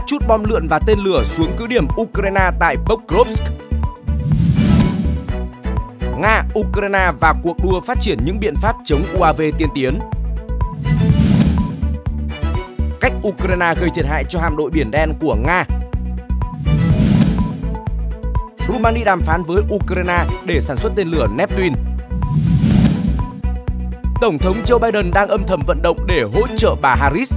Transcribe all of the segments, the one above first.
Nga chút bom lượn và tên lửa xuống cứ điểm Ukraine tại Pokrovsk. Nga, Ukraine và cuộc đua phát triển những biện pháp chống UAV tiên tiến. Cách Ukraine gây thiệt hại cho hạm đội Biển Đen của Nga. Rumani đàm phán với Ukraine để sản xuất tên lửa Neptune. Tổng thống Joe Biden đang âm thầm vận động để hỗ trợ bà Harris.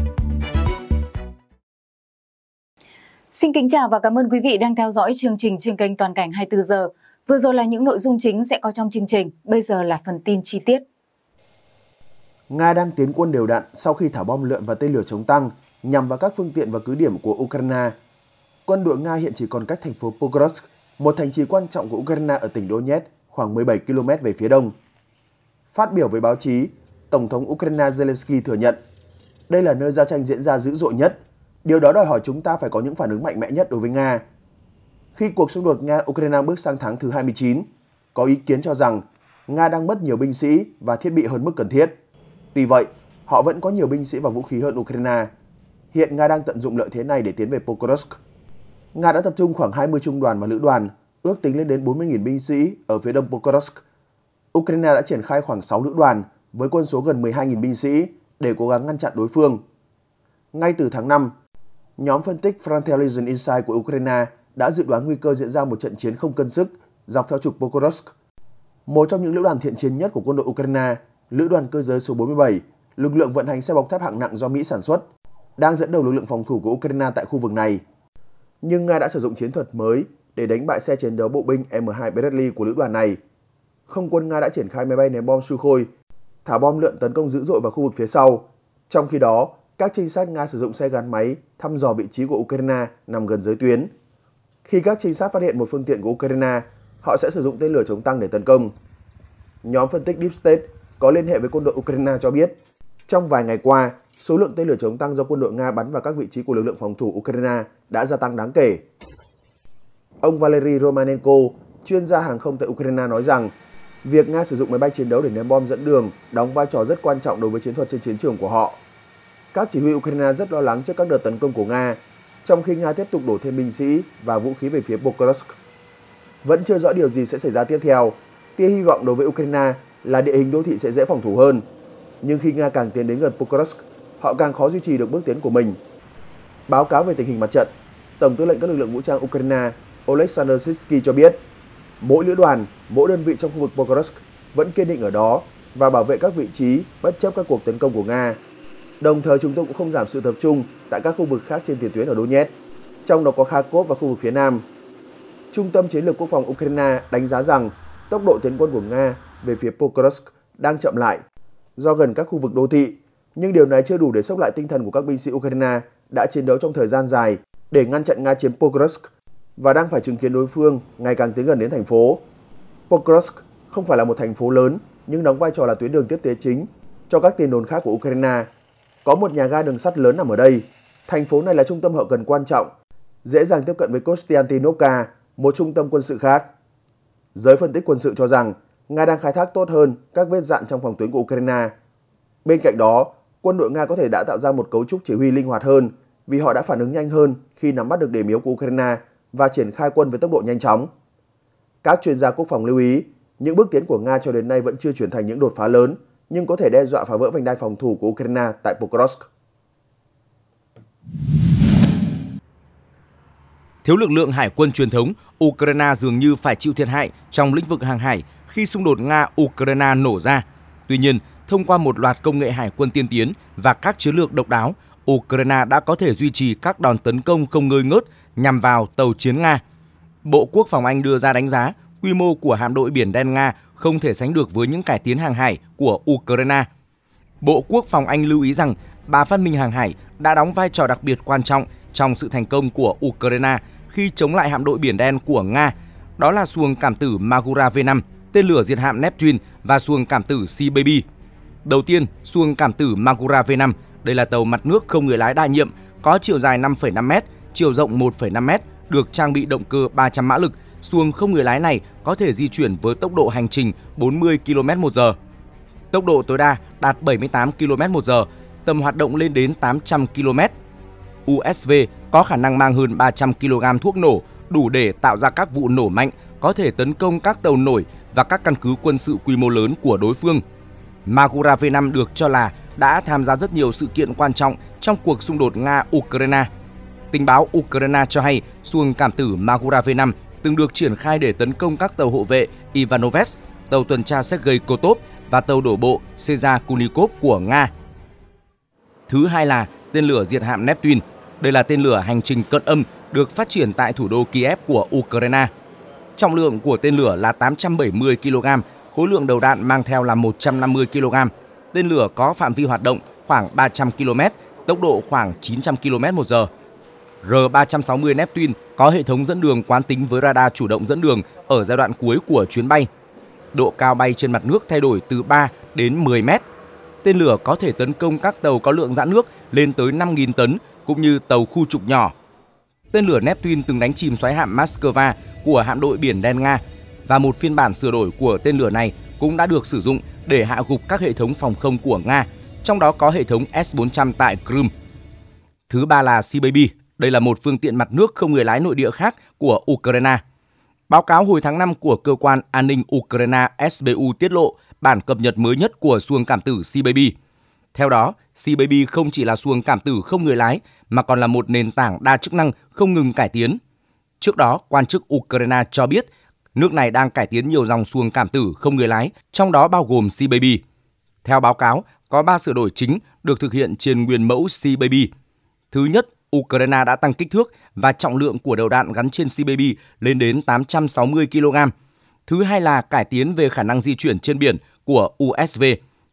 Xin kính chào và cảm ơn quý vị đang theo dõi chương trình trên kênh Toàn cảnh 24 giờ. Vừa rồi là những nội dung chính sẽ có trong chương trình, bây giờ là phần tin chi tiết. Nga đang tiến quân đều đặn sau khi thả bom lượn và tên lửa chống tăng nhằm vào các phương tiện và cứ điểm của Ukraine. Quân đội Nga hiện chỉ còn cách thành phố Pokrovsk, một thành trì quan trọng của Ukraine ở tỉnh Donetsk, khoảng 17 km về phía đông. Phát biểu với báo chí, Tổng thống Ukraine Zelensky thừa nhận đây là nơi giao tranh diễn ra dữ dội nhất. Điều đó đòi hỏi chúng ta phải có những phản ứng mạnh mẽ nhất đối với Nga. Khi cuộc xung đột Nga-Ukraine bước sang tháng thứ 29, có ý kiến cho rằng Nga đang mất nhiều binh sĩ và thiết bị hơn mức cần thiết. Tuy vậy, họ vẫn có nhiều binh sĩ và vũ khí hơn Ukraine. Hiện Nga đang tận dụng lợi thế này để tiến về Pokrovsk. Nga đã tập trung khoảng 20 trung đoàn và lữ đoàn, ước tính lên đến 40.000 binh sĩ ở phía đông Pokrovsk. Ukraine đã triển khai khoảng 6 lữ đoàn với quân số gần 12.000 binh sĩ để cố gắng ngăn chặn đối phương. Ngay từ tháng 5, nhóm phân tích Frontalian Insight của Ukraine đã dự đoán nguy cơ diễn ra một trận chiến không cân sức dọc theo trục Pokrovsk. Một trong những lữ đoàn thiện chiến nhất của quân đội Ukraine, lữ đoàn cơ giới số 47, lực lượng vận hành xe bọc thép hạng nặng do Mỹ sản xuất, đang dẫn đầu lực lượng phòng thủ của Ukraine tại khu vực này. Nhưng Nga đã sử dụng chiến thuật mới để đánh bại xe chiến đấu bộ binh M2 Bradley của lữ đoàn này. Không quân Nga đã triển khai máy bay ném bom Sukhoi, thả bom lượn tấn công dữ dội vào khu vực phía sau. Trong khi đó, các trinh sát Nga sử dụng xe gắn máy thăm dò vị trí của Ukraine nằm gần giới tuyến. Khi các trinh sát phát hiện một phương tiện của Ukraine, họ sẽ sử dụng tên lửa chống tăng để tấn công. Nhóm phân tích Deep State có liên hệ với quân đội Ukraine cho biết, trong vài ngày qua, số lượng tên lửa chống tăng do quân đội Nga bắn vào các vị trí của lực lượng phòng thủ Ukraine đã gia tăng đáng kể. Ông Valery Romanenko, chuyên gia hàng không tại Ukraine nói rằng, việc Nga sử dụng máy bay chiến đấu để ném bom dẫn đường đóng vai trò rất quan trọng đối với chiến thuật trên chiến trường của họ. Các chỉ huy Ukraine rất lo lắng trước các đợt tấn công của Nga trong khi Nga tiếp tục đổ thêm binh sĩ và vũ khí về phía Pokrovsk. Vẫn chưa rõ điều gì sẽ xảy ra tiếp theo. Tia hy vọng đối với Ukraine là địa hình đô thị sẽ dễ phòng thủ hơn. Nhưng khi Nga càng tiến đến gần Pokrovsk, họ càng khó duy trì được bước tiến của mình. Báo cáo về tình hình mặt trận, Tổng tư lệnh các lực lượng vũ trang Ukraine Oleksandr Sitsky cho biết, mỗi lữ đoàn, mỗi đơn vị trong khu vực Pokrovsk vẫn kiên định ở đó và bảo vệ các vị trí bất chấp các cuộc tấn công của Nga. Đồng thời chúng tôi cũng không giảm sự tập trung tại các khu vực khác trên tiền tuyến ở Donetsk, trong đó có Kharkov và khu vực phía Nam. Trung tâm Chiến lược Quốc phòng Ukraine đánh giá rằng tốc độ tiến quân của Nga về phía Pokrovsk đang chậm lại do gần các khu vực đô thị, nhưng điều này chưa đủ để sốc lại tinh thần của các binh sĩ Ukraine đã chiến đấu trong thời gian dài để ngăn chặn Nga chiếm Pokrovsk và đang phải chứng kiến đối phương ngày càng tiến gần đến thành phố. Pokrovsk không phải là một thành phố lớn nhưng đóng vai trò là tuyến đường tiếp tế chính cho các tiền đồn khác của Ukraine có một nhà ga đường sắt lớn nằm ở đây. Thành phố này là trung tâm hậu cần quan trọng, dễ dàng tiếp cận với Konstantinovka, một trung tâm quân sự khác. Giới phân tích quân sự cho rằng Nga đang khai thác tốt hơn các vết dạn trong phòng tuyến của Ukraine. Bên cạnh đó, quân đội Nga có thể đã tạo ra một cấu trúc chỉ huy linh hoạt hơn vì họ đã phản ứng nhanh hơn khi nắm bắt được điểm yếu của Ukraine và triển khai quân với tốc độ nhanh chóng. Các chuyên gia quốc phòng lưu ý, những bước tiến của Nga cho đến nay vẫn chưa chuyển thành những đột phá lớn nhưng có thể đe dọa phá vỡ vành đai phòng thủ của Ukraine tại Pokrovsk. Thiếu lực lượng hải quân truyền thống, Ukraine dường như phải chịu thiệt hại trong lĩnh vực hàng hải khi xung đột Nga-Ukraine nổ ra. Tuy nhiên, thông qua một loạt công nghệ hải quân tiên tiến và các chiến lược độc đáo, Ukraine đã có thể duy trì các đòn tấn công không ngơi ngớt nhằm vào tàu chiến Nga. Bộ Quốc phòng Anh đưa ra đánh giá quy mô của hạm đội biển đen Nga không thể sánh được với những cải tiến hàng hải của Ukraine. Bộ Quốc phòng Anh lưu ý rằng ba phát minh hàng hải đã đóng vai trò đặc biệt quan trọng trong sự thành công của Ukraine khi chống lại hạm đội biển đen của Nga. Đó là xuồng cảm tử Magura V5, tên lửa diệt hạm Neptune và xuồng cảm tử Sea Baby. Đầu tiên, xuồng cảm tử Magura V5, đây là tàu mặt nước không người lái đa nhiệm, có chiều dài 5,5m, chiều rộng 1,5m, được trang bị động cơ 300 mã lực xuồng không người lái này có thể di chuyển với tốc độ hành trình 40 km/h. Tốc độ tối đa đạt 78 km/h, tầm hoạt động lên đến 800 km. USV có khả năng mang hơn 300 kg thuốc nổ, đủ để tạo ra các vụ nổ mạnh, có thể tấn công các tàu nổi và các căn cứ quân sự quy mô lớn của đối phương. Magura V5 được cho là đã tham gia rất nhiều sự kiện quan trọng trong cuộc xung đột Nga-Ukraine. Tình báo Ukraine cho hay xuồng cảm tử Magura V5 từng được triển khai để tấn công các tàu hộ vệ Ivanovets, tàu tuần tra Sergei Kotov và tàu đổ bộ Seja Kunikov của Nga. Thứ hai là tên lửa diệt hạm Neptune. Đây là tên lửa hành trình cận âm được phát triển tại thủ đô Kiev của Ukraine. Trọng lượng của tên lửa là 870 kg, khối lượng đầu đạn mang theo là 150 kg. Tên lửa có phạm vi hoạt động khoảng 300 km, tốc độ khoảng 900 km một giờ. R-360 Neptune có hệ thống dẫn đường quán tính với radar chủ động dẫn đường ở giai đoạn cuối của chuyến bay. Độ cao bay trên mặt nước thay đổi từ 3 đến 10 mét. Tên lửa có thể tấn công các tàu có lượng giãn nước lên tới 5.000 tấn cũng như tàu khu trục nhỏ. Tên lửa Neptune từng đánh chìm xoáy hạm Moscow của hạm đội Biển Đen Nga và một phiên bản sửa đổi của tên lửa này cũng đã được sử dụng để hạ gục các hệ thống phòng không của Nga, trong đó có hệ thống S-400 tại Crimea. Thứ ba là Sea Baby, đây là một phương tiện mặt nước không người lái nội địa khác của Ukraine. Báo cáo hồi tháng 5 của cơ quan an ninh Ukraine SBU tiết lộ bản cập nhật mới nhất của xuồng cảm tử Sea Baby. Theo đó, Sea Baby không chỉ là xuồng cảm tử không người lái mà còn là một nền tảng đa chức năng không ngừng cải tiến. Trước đó, quan chức Ukraine cho biết nước này đang cải tiến nhiều dòng xuồng cảm tử không người lái, trong đó bao gồm Sea Baby. Theo báo cáo, có 3 sửa đổi chính được thực hiện trên nguyên mẫu Sea Baby. Thứ nhất, Ukraine đã tăng kích thước và trọng lượng của đầu đạn gắn trên CBB lên đến 860 kg. Thứ hai là cải tiến về khả năng di chuyển trên biển của USV,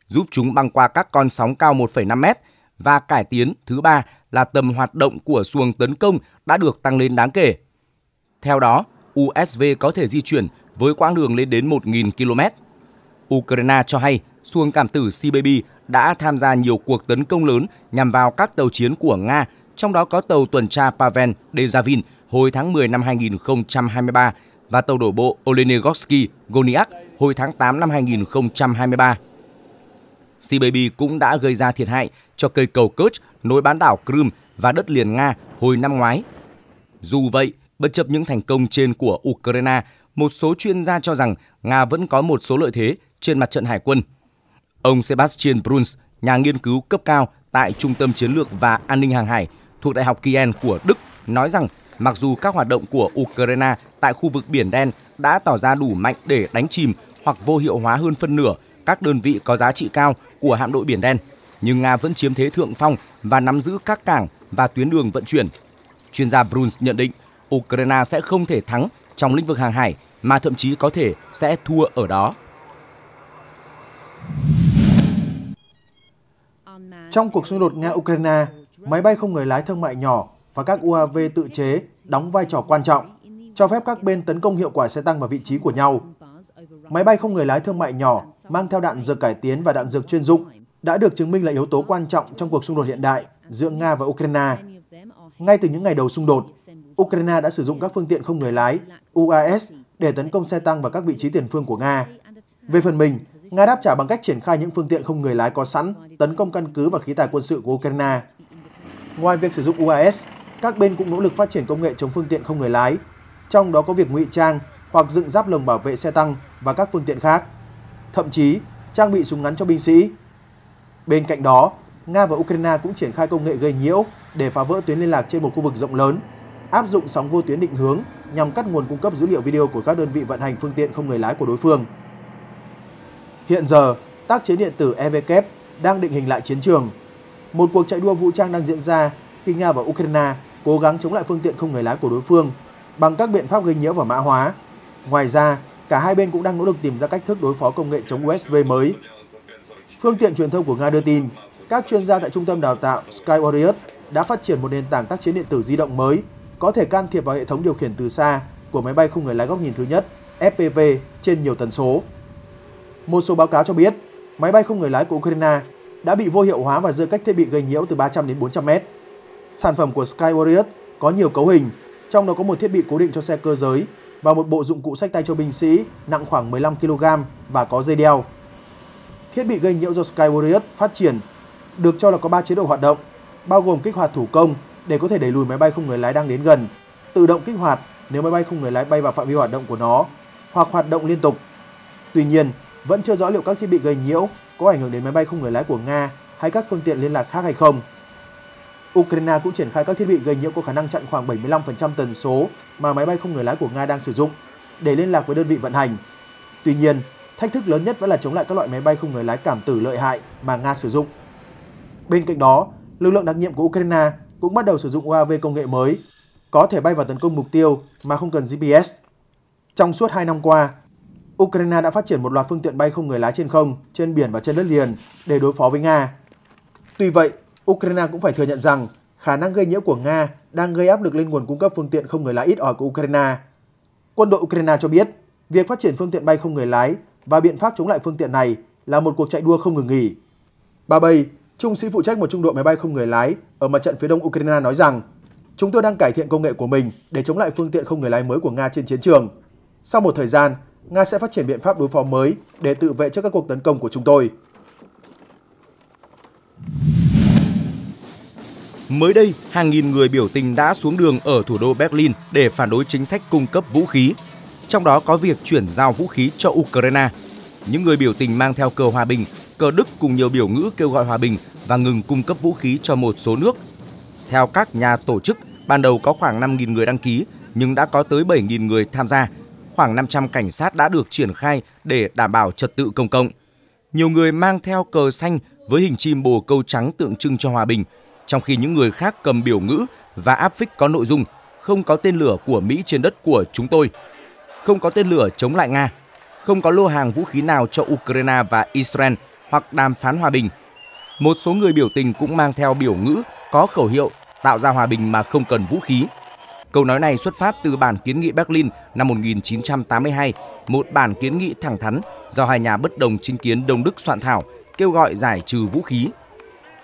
giúp chúng băng qua các con sóng cao 1,5 mét. Và cải tiến thứ ba là tầm hoạt động của xuồng tấn công đã được tăng lên đáng kể. Theo đó, USV có thể di chuyển với quãng đường lên đến 1.000 km. Ukraine cho hay xuồng cảm tử CBB đã tham gia nhiều cuộc tấn công lớn nhằm vào các tàu chiến của Nga trong đó có tàu tuần tra Pavel Dejavin hồi tháng 10 năm 2023 và tàu đổ bộ Olenegorsky Goniak hồi tháng 8 năm 2023. Sea Baby cũng đã gây ra thiệt hại cho cây cầu Kerch nối bán đảo Crimea và đất liền Nga hồi năm ngoái. Dù vậy, bất chấp những thành công trên của Ukraine, một số chuyên gia cho rằng Nga vẫn có một số lợi thế trên mặt trận hải quân. Ông Sebastian Bruns, nhà nghiên cứu cấp cao tại Trung tâm Chiến lược và An ninh Hàng hải thuộc Đại học Kiel của Đức nói rằng mặc dù các hoạt động của Ukraine tại khu vực Biển Đen đã tỏ ra đủ mạnh để đánh chìm hoặc vô hiệu hóa hơn phân nửa các đơn vị có giá trị cao của hạm đội Biển Đen, nhưng Nga vẫn chiếm thế thượng phong và nắm giữ các cảng và tuyến đường vận chuyển. Chuyên gia Bruns nhận định Ukraine sẽ không thể thắng trong lĩnh vực hàng hải mà thậm chí có thể sẽ thua ở đó. Trong cuộc xung đột Nga-Ukraine, máy bay không người lái thương mại nhỏ và các UAV tự chế đóng vai trò quan trọng, cho phép các bên tấn công hiệu quả xe tăng vào vị trí của nhau. Máy bay không người lái thương mại nhỏ mang theo đạn dược cải tiến và đạn dược chuyên dụng đã được chứng minh là yếu tố quan trọng trong cuộc xung đột hiện đại giữa Nga và Ukraine. Ngay từ những ngày đầu xung đột, Ukraine đã sử dụng các phương tiện không người lái UAS để tấn công xe tăng vào các vị trí tiền phương của Nga. Về phần mình, Nga đáp trả bằng cách triển khai những phương tiện không người lái có sẵn tấn công căn cứ và khí tài quân sự của Ukraine. Ngoài việc sử dụng UAS, các bên cũng nỗ lực phát triển công nghệ chống phương tiện không người lái, trong đó có việc ngụy trang hoặc dựng giáp lồng bảo vệ xe tăng và các phương tiện khác, thậm chí trang bị súng ngắn cho binh sĩ. Bên cạnh đó, Nga và Ukraine cũng triển khai công nghệ gây nhiễu để phá vỡ tuyến liên lạc trên một khu vực rộng lớn, áp dụng sóng vô tuyến định hướng nhằm cắt nguồn cung cấp dữ liệu video của các đơn vị vận hành phương tiện không người lái của đối phương. Hiện giờ, tác chiến điện tử EVK đang định hình lại chiến trường một cuộc chạy đua vũ trang đang diễn ra khi Nga và Ukraine cố gắng chống lại phương tiện không người lái của đối phương bằng các biện pháp gây nhiễu và mã hóa. Ngoài ra, cả hai bên cũng đang nỗ lực tìm ra cách thức đối phó công nghệ chống USV mới. Phương tiện truyền thông của Nga đưa tin, các chuyên gia tại trung tâm đào tạo Sky Warriors đã phát triển một nền tảng tác chiến điện tử di động mới có thể can thiệp vào hệ thống điều khiển từ xa của máy bay không người lái góc nhìn thứ nhất FPV trên nhiều tần số. Một số báo cáo cho biết, máy bay không người lái của Ukraine đã bị vô hiệu hóa và rơi cách thiết bị gây nhiễu từ 300 đến 400 mét. Sản phẩm của Sky Warrior có nhiều cấu hình, trong đó có một thiết bị cố định cho xe cơ giới và một bộ dụng cụ sách tay cho binh sĩ nặng khoảng 15 kg và có dây đeo. Thiết bị gây nhiễu do Sky Warrior phát triển được cho là có 3 chế độ hoạt động, bao gồm kích hoạt thủ công, để có thể đẩy lùi máy bay không người lái đang đến gần, tự động kích hoạt nếu máy bay không người lái bay vào phạm vi hoạt động của nó hoặc hoạt động liên tục. Tuy nhiên, vẫn chưa rõ liệu các thiết bị gây nhiễu có ảnh hưởng đến máy bay không người lái của Nga hay các phương tiện liên lạc khác hay không. Ukraine cũng triển khai các thiết bị gây nhiễu có khả năng chặn khoảng 75% tần số mà máy bay không người lái của Nga đang sử dụng để liên lạc với đơn vị vận hành. Tuy nhiên, thách thức lớn nhất vẫn là chống lại các loại máy bay không người lái cảm tử lợi hại mà Nga sử dụng. Bên cạnh đó, lực lượng đặc nhiệm của Ukraine cũng bắt đầu sử dụng UAV công nghệ mới, có thể bay vào tấn công mục tiêu mà không cần GPS. Trong suốt 2 năm qua, Ukraine đã phát triển một loạt phương tiện bay không người lái trên không, trên biển và trên đất liền để đối phó với Nga. Tuy vậy, Ukraine cũng phải thừa nhận rằng khả năng gây nhiễu của Nga đang gây áp lực lên nguồn cung cấp phương tiện không người lái ít ỏi của Ukraine. Quân đội Ukraine cho biết, việc phát triển phương tiện bay không người lái và biện pháp chống lại phương tiện này là một cuộc chạy đua không ngừng nghỉ. Bà Bay, trung sĩ phụ trách một trung đội máy bay không người lái ở mặt trận phía đông Ukraine nói rằng, chúng tôi đang cải thiện công nghệ của mình để chống lại phương tiện không người lái mới của Nga trên chiến trường. Sau một thời gian, Nga sẽ phát triển biện pháp đối phó mới để tự vệ trước các cuộc tấn công của chúng tôi. Mới đây, hàng nghìn người biểu tình đã xuống đường ở thủ đô Berlin để phản đối chính sách cung cấp vũ khí. Trong đó có việc chuyển giao vũ khí cho Ukraine. Những người biểu tình mang theo cờ hòa bình, cờ Đức cùng nhiều biểu ngữ kêu gọi hòa bình và ngừng cung cấp vũ khí cho một số nước. Theo các nhà tổ chức, ban đầu có khoảng 5.000 người đăng ký, nhưng đã có tới 7.000 người tham gia. Khoảng 500 cảnh sát đã được triển khai để đảm bảo trật tự công cộng. Nhiều người mang theo cờ xanh với hình chim bồ câu trắng tượng trưng cho hòa bình – trong khi những người khác cầm biểu ngữ và áp phích có nội dung không có tên lửa của Mỹ trên đất của chúng tôi, không có tên lửa chống lại Nga, không có lô hàng vũ khí nào cho Ukraine và Israel hoặc đàm phán hòa bình. Một số người biểu tình cũng mang theo biểu ngữ có khẩu hiệu tạo ra hòa bình mà không cần vũ khí. Câu nói này xuất phát từ bản kiến nghị Berlin năm 1982, một bản kiến nghị thẳng thắn do hai nhà bất đồng chính kiến Đông Đức soạn thảo kêu gọi giải trừ vũ khí.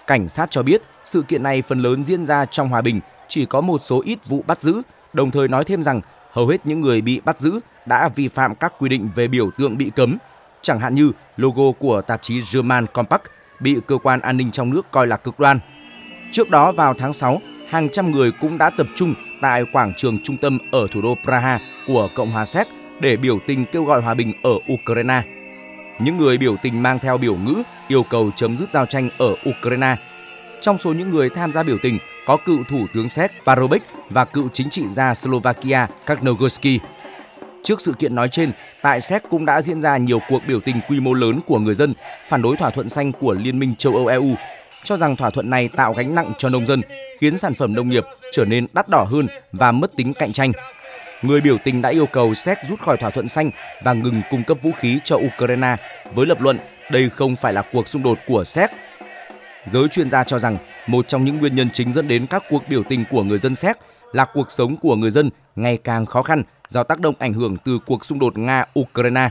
Cảnh sát cho biết sự kiện này phần lớn diễn ra trong hòa bình, chỉ có một số ít vụ bắt giữ, đồng thời nói thêm rằng hầu hết những người bị bắt giữ đã vi phạm các quy định về biểu tượng bị cấm, chẳng hạn như logo của tạp chí German Compact bị cơ quan an ninh trong nước coi là cực đoan. Trước đó vào tháng 6, hàng trăm người cũng đã tập trung tại quảng trường trung tâm ở thủ đô Praha của Cộng hòa Séc để biểu tình kêu gọi hòa bình ở Ukraine. Những người biểu tình mang theo biểu ngữ yêu cầu chấm dứt giao tranh ở Ukraine trong số những người tham gia biểu tình có cựu thủ tướng Séc Parobek và cựu chính trị gia Slovakia Kagnogorski. Trước sự kiện nói trên, tại Séc cũng đã diễn ra nhiều cuộc biểu tình quy mô lớn của người dân phản đối thỏa thuận xanh của Liên minh châu Âu EU, cho rằng thỏa thuận này tạo gánh nặng cho nông dân, khiến sản phẩm nông nghiệp trở nên đắt đỏ hơn và mất tính cạnh tranh. Người biểu tình đã yêu cầu Séc rút khỏi thỏa thuận xanh và ngừng cung cấp vũ khí cho Ukraine với lập luận đây không phải là cuộc xung đột của Séc Giới chuyên gia cho rằng một trong những nguyên nhân chính dẫn đến các cuộc biểu tình của người dân Séc là cuộc sống của người dân ngày càng khó khăn do tác động ảnh hưởng từ cuộc xung đột Nga-Ukraine,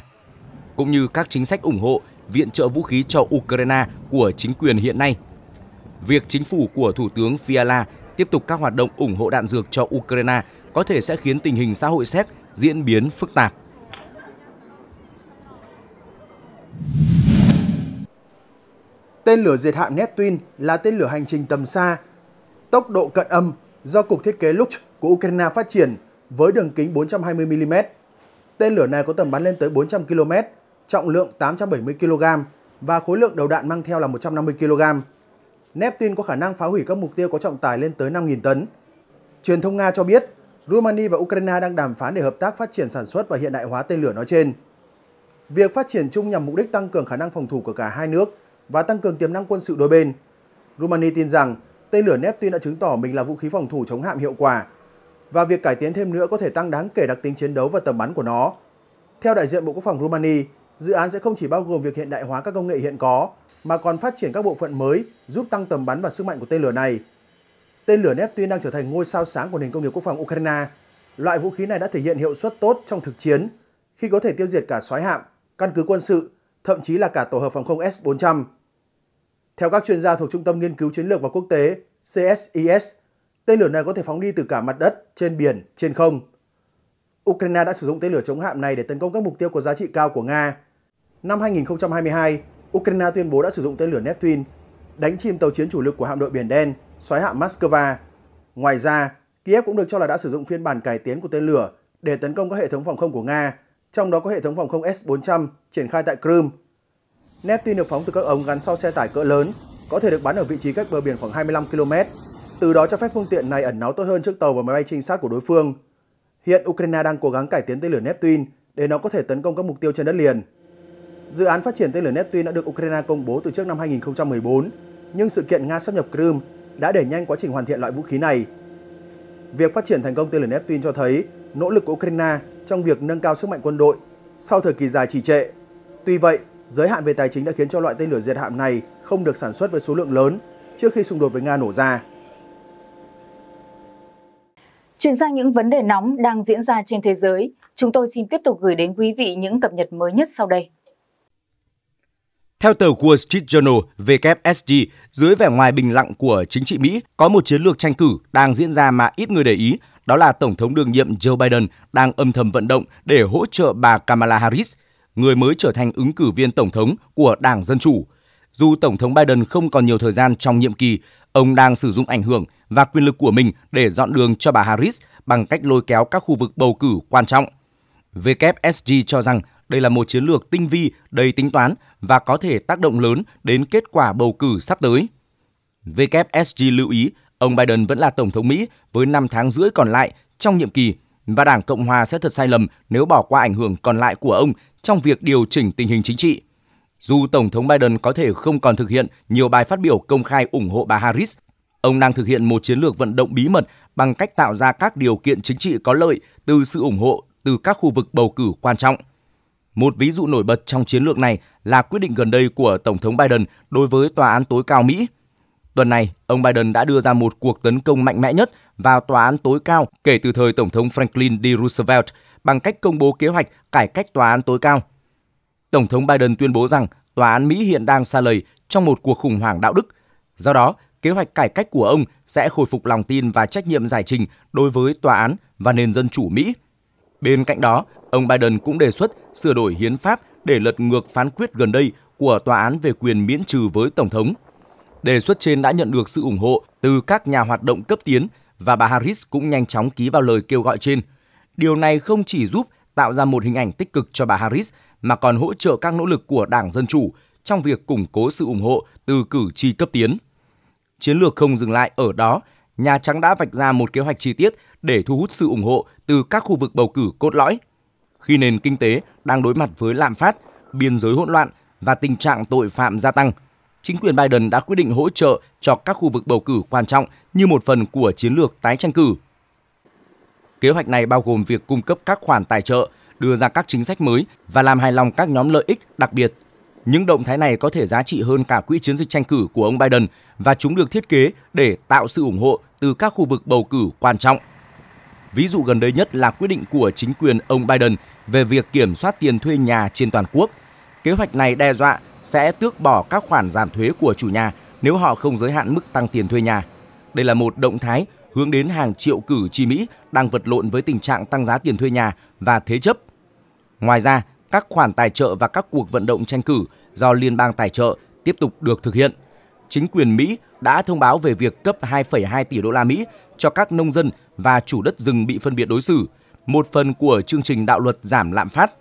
cũng như các chính sách ủng hộ viện trợ vũ khí cho Ukraine của chính quyền hiện nay. Việc chính phủ của Thủ tướng Fiala tiếp tục các hoạt động ủng hộ đạn dược cho Ukraine có thể sẽ khiến tình hình xã hội Séc diễn biến phức tạp. Tên lửa diệt hạm Neptune là tên lửa hành trình tầm xa, tốc độ cận âm do Cục Thiết kế Luch của Ukraine phát triển với đường kính 420mm. Tên lửa này có tầm bắn lên tới 400 km, trọng lượng 870 kg và khối lượng đầu đạn mang theo là 150 kg. Neptune có khả năng phá hủy các mục tiêu có trọng tải lên tới 5.000 tấn. Truyền thông Nga cho biết, Romania và Ukraine đang đàm phán để hợp tác phát triển sản xuất và hiện đại hóa tên lửa nói trên. Việc phát triển chung nhằm mục đích tăng cường khả năng phòng thủ của cả hai nước và tăng cường tiềm năng quân sự đôi bên. Romania tin rằng tên lửa Neptune đã chứng tỏ mình là vũ khí phòng thủ chống hạm hiệu quả và việc cải tiến thêm nữa có thể tăng đáng kể đặc tính chiến đấu và tầm bắn của nó. Theo đại diện Bộ Quốc phòng Romania, dự án sẽ không chỉ bao gồm việc hiện đại hóa các công nghệ hiện có mà còn phát triển các bộ phận mới giúp tăng tầm bắn và sức mạnh của tên lửa này. Tên lửa Neptune đang trở thành ngôi sao sáng của nền công nghiệp quốc phòng Ukraine. Loại vũ khí này đã thể hiện hiệu suất tốt trong thực chiến khi có thể tiêu diệt cả soái hạm, căn cứ quân sự, thậm chí là cả tổ hợp phòng không S-400. Theo các chuyên gia thuộc Trung tâm Nghiên cứu Chiến lược và Quốc tế CSIS, tên lửa này có thể phóng đi từ cả mặt đất, trên biển, trên không. Ukraine đã sử dụng tên lửa chống hạm này để tấn công các mục tiêu có giá trị cao của Nga. Năm 2022, Ukraine tuyên bố đã sử dụng tên lửa Neptune đánh chìm tàu chiến chủ lực của hạm đội Biển Đen, xoáy hạm Moscow. Ngoài ra, Kiev cũng được cho là đã sử dụng phiên bản cải tiến của tên lửa để tấn công các hệ thống phòng không của Nga, trong đó có hệ thống phòng không S-400 triển khai tại Crimea. Neptune được phóng từ các ống gắn sau xe tải cỡ lớn, có thể được bắn ở vị trí cách bờ biển khoảng 25 km, từ đó cho phép phương tiện này ẩn náu tốt hơn trước tàu và máy bay trinh sát của đối phương. Hiện Ukraine đang cố gắng cải tiến tên lửa Neptune để nó có thể tấn công các mục tiêu trên đất liền. Dự án phát triển tên lửa Neptune đã được Ukraine công bố từ trước năm 2014, nhưng sự kiện Nga xâm nhập Crimea đã đẩy nhanh quá trình hoàn thiện loại vũ khí này. Việc phát triển thành công tên lửa Neptune cho thấy nỗ lực của Ukraine trong việc nâng cao sức mạnh quân đội sau thời kỳ dài trì trệ. Tuy vậy, giới hạn về tài chính đã khiến cho loại tên lửa diệt hạm này không được sản xuất với số lượng lớn trước khi xung đột với Nga nổ ra. Chuyển sang những vấn đề nóng đang diễn ra trên thế giới, chúng tôi xin tiếp tục gửi đến quý vị những cập nhật mới nhất sau đây. Theo tờ Wall Street Journal, WSG, dưới vẻ ngoài bình lặng của chính trị Mỹ, có một chiến lược tranh cử đang diễn ra mà ít người để ý, đó là Tổng thống đương nhiệm Joe Biden đang âm thầm vận động để hỗ trợ bà Kamala Harris, người mới trở thành ứng cử viên Tổng thống của Đảng Dân Chủ. Dù Tổng thống Biden không còn nhiều thời gian trong nhiệm kỳ, ông đang sử dụng ảnh hưởng và quyền lực của mình để dọn đường cho bà Harris bằng cách lôi kéo các khu vực bầu cử quan trọng. WSG cho rằng đây là một chiến lược tinh vi, đầy tính toán và có thể tác động lớn đến kết quả bầu cử sắp tới. WSG lưu ý ông Biden vẫn là Tổng thống Mỹ với 5 tháng rưỡi còn lại trong nhiệm kỳ và Đảng Cộng Hòa sẽ thật sai lầm nếu bỏ qua ảnh hưởng còn lại của ông trong việc điều chỉnh tình hình chính trị. Dù Tổng thống Biden có thể không còn thực hiện nhiều bài phát biểu công khai ủng hộ bà Harris, ông đang thực hiện một chiến lược vận động bí mật bằng cách tạo ra các điều kiện chính trị có lợi từ sự ủng hộ từ các khu vực bầu cử quan trọng. Một ví dụ nổi bật trong chiến lược này là quyết định gần đây của Tổng thống Biden đối với Tòa án tối cao Mỹ. Tuần này, ông Biden đã đưa ra một cuộc tấn công mạnh mẽ nhất vào Tòa án tối cao kể từ thời Tổng thống Franklin D. Roosevelt bằng cách công bố kế hoạch cải cách Tòa án tối cao. Tổng thống Biden tuyên bố rằng Tòa án Mỹ hiện đang xa lầy trong một cuộc khủng hoảng đạo đức. Do đó, kế hoạch cải cách của ông sẽ khôi phục lòng tin và trách nhiệm giải trình đối với tòa án và nền dân chủ Mỹ. Bên cạnh đó, ông Biden cũng đề xuất sửa đổi hiến pháp để lật ngược phán quyết gần đây của tòa án về quyền miễn trừ với tổng thống. Đề xuất trên đã nhận được sự ủng hộ từ các nhà hoạt động cấp tiến và bà Harris cũng nhanh chóng ký vào lời kêu gọi trên. Điều này không chỉ giúp tạo ra một hình ảnh tích cực cho bà Harris mà còn hỗ trợ các nỗ lực của Đảng Dân Chủ trong việc củng cố sự ủng hộ từ cử tri cấp tiến. Chiến lược không dừng lại ở đó, Nhà Trắng đã vạch ra một kế hoạch chi tiết để thu hút sự ủng hộ từ các khu vực bầu cử cốt lõi. Khi nền kinh tế đang đối mặt với lạm phát, biên giới hỗn loạn và tình trạng tội phạm gia tăng, chính quyền Biden đã quyết định hỗ trợ cho các khu vực bầu cử quan trọng như một phần của chiến lược tái tranh cử. Kế hoạch này bao gồm việc cung cấp các khoản tài trợ, đưa ra các chính sách mới và làm hài lòng các nhóm lợi ích đặc biệt. Những động thái này có thể giá trị hơn cả quỹ chiến dịch tranh cử của ông Biden và chúng được thiết kế để tạo sự ủng hộ từ các khu vực bầu cử quan trọng. Ví dụ gần đây nhất là quyết định của chính quyền ông Biden về việc kiểm soát tiền thuê nhà trên toàn quốc. Kế hoạch này đe dọa sẽ tước bỏ các khoản giảm thuế của chủ nhà nếu họ không giới hạn mức tăng tiền thuê nhà. Đây là một động thái hướng đến hàng triệu cử tri Mỹ đang vật lộn với tình trạng tăng giá tiền thuê nhà và thế chấp. Ngoài ra, các khoản tài trợ và các cuộc vận động tranh cử do liên bang tài trợ tiếp tục được thực hiện. Chính quyền Mỹ đã thông báo về việc cấp 2,2 tỷ đô la Mỹ cho các nông dân và chủ đất rừng bị phân biệt đối xử, một phần của chương trình đạo luật giảm lạm phát.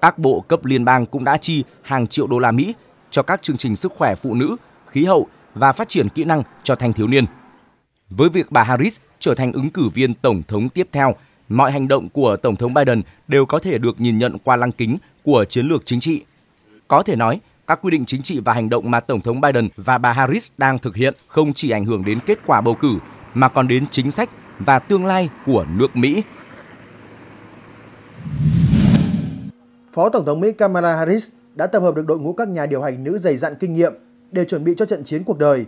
Các bộ cấp liên bang cũng đã chi hàng triệu đô la Mỹ cho các chương trình sức khỏe phụ nữ, khí hậu và phát triển kỹ năng cho thanh thiếu niên. Với việc bà Harris trở thành ứng cử viên tổng thống tiếp theo, mọi hành động của Tổng thống Biden đều có thể được nhìn nhận qua lăng kính của chiến lược chính trị. Có thể nói, các quy định chính trị và hành động mà Tổng thống Biden và bà Harris đang thực hiện không chỉ ảnh hưởng đến kết quả bầu cử mà còn đến chính sách và tương lai của nước Mỹ. Phó Tổng thống Mỹ Kamala Harris đã tập hợp được đội ngũ các nhà điều hành nữ dày dặn kinh nghiệm để chuẩn bị cho trận chiến cuộc đời.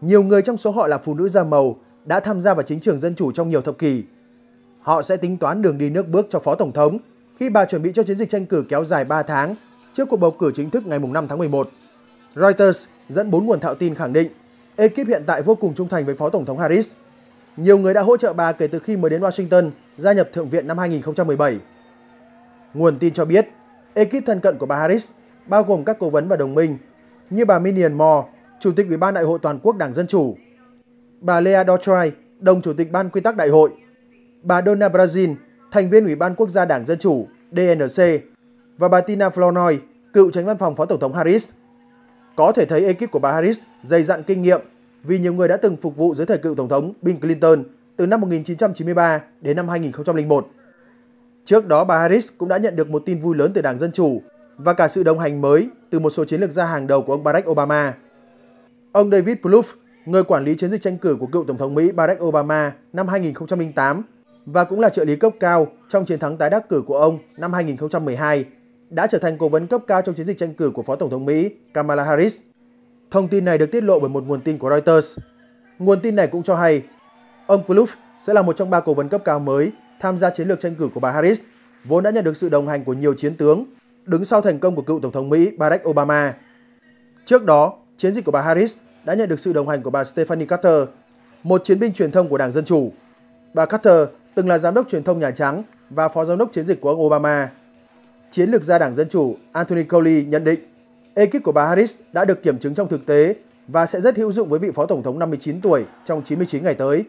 Nhiều người trong số họ là phụ nữ da màu đã tham gia vào chính trường dân chủ trong nhiều thập kỷ. Họ sẽ tính toán đường đi nước bước cho Phó Tổng thống khi bà chuẩn bị cho chiến dịch tranh cử kéo dài 3 tháng trước cuộc bầu cử chính thức ngày 5 tháng 11. Reuters dẫn 4 nguồn thạo tin khẳng định, ekip hiện tại vô cùng trung thành với Phó Tổng thống Harris. Nhiều người đã hỗ trợ bà kể từ khi mới đến Washington gia nhập Thượng viện năm 2017. Nguồn tin cho biết, ekip thân cận của bà Harris bao gồm các cố vấn và đồng minh như bà Minion Moore, Chủ tịch Ủy ban Đại hội Toàn quốc Đảng Dân Chủ. bà Lea Dottray, đồng chủ tịch ban quy tắc đại hội, bà Donna Brazil, thành viên Ủy ban Quốc gia Đảng Dân Chủ DNC và bà Tina Flournoy, cựu tránh văn phòng Phó Tổng thống Harris. Có thể thấy ekip của bà Harris dày dặn kinh nghiệm vì nhiều người đã từng phục vụ dưới thời cựu Tổng thống Bill Clinton từ năm 1993 đến năm 2001. Trước đó, bà Harris cũng đã nhận được một tin vui lớn từ Đảng Dân Chủ và cả sự đồng hành mới từ một số chiến lược gia hàng đầu của ông Barack Obama. Ông David Plouffe, người quản lý chiến dịch tranh cử của cựu Tổng thống Mỹ Barack Obama năm 2008 và cũng là trợ lý cấp cao trong chiến thắng tái đắc cử của ông năm 2012, đã trở thành cố vấn cấp cao trong chiến dịch tranh cử của Phó Tổng thống Mỹ Kamala Harris. Thông tin này được tiết lộ bởi một nguồn tin của Reuters. Nguồn tin này cũng cho hay, ông Plouffe sẽ là một trong ba cố vấn cấp cao mới tham gia chiến lược tranh cử của bà Harris, vốn đã nhận được sự đồng hành của nhiều chiến tướng, đứng sau thành công của cựu Tổng thống Mỹ Barack Obama. Trước đó, chiến dịch của bà Harris đã nhận được sự đồng hành của bà Stephanie Carter, một chiến binh truyền thông của Đảng Dân Chủ. Bà Carter từng là giám đốc truyền thông Nhà Trắng và phó giám đốc chiến dịch của ông Obama. Chiến lược gia Đảng Dân Chủ Anthony Coley nhận định, ekip của bà Harris đã được kiểm chứng trong thực tế và sẽ rất hữu dụng với vị phó tổng thống 59 tuổi trong 99 ngày tới.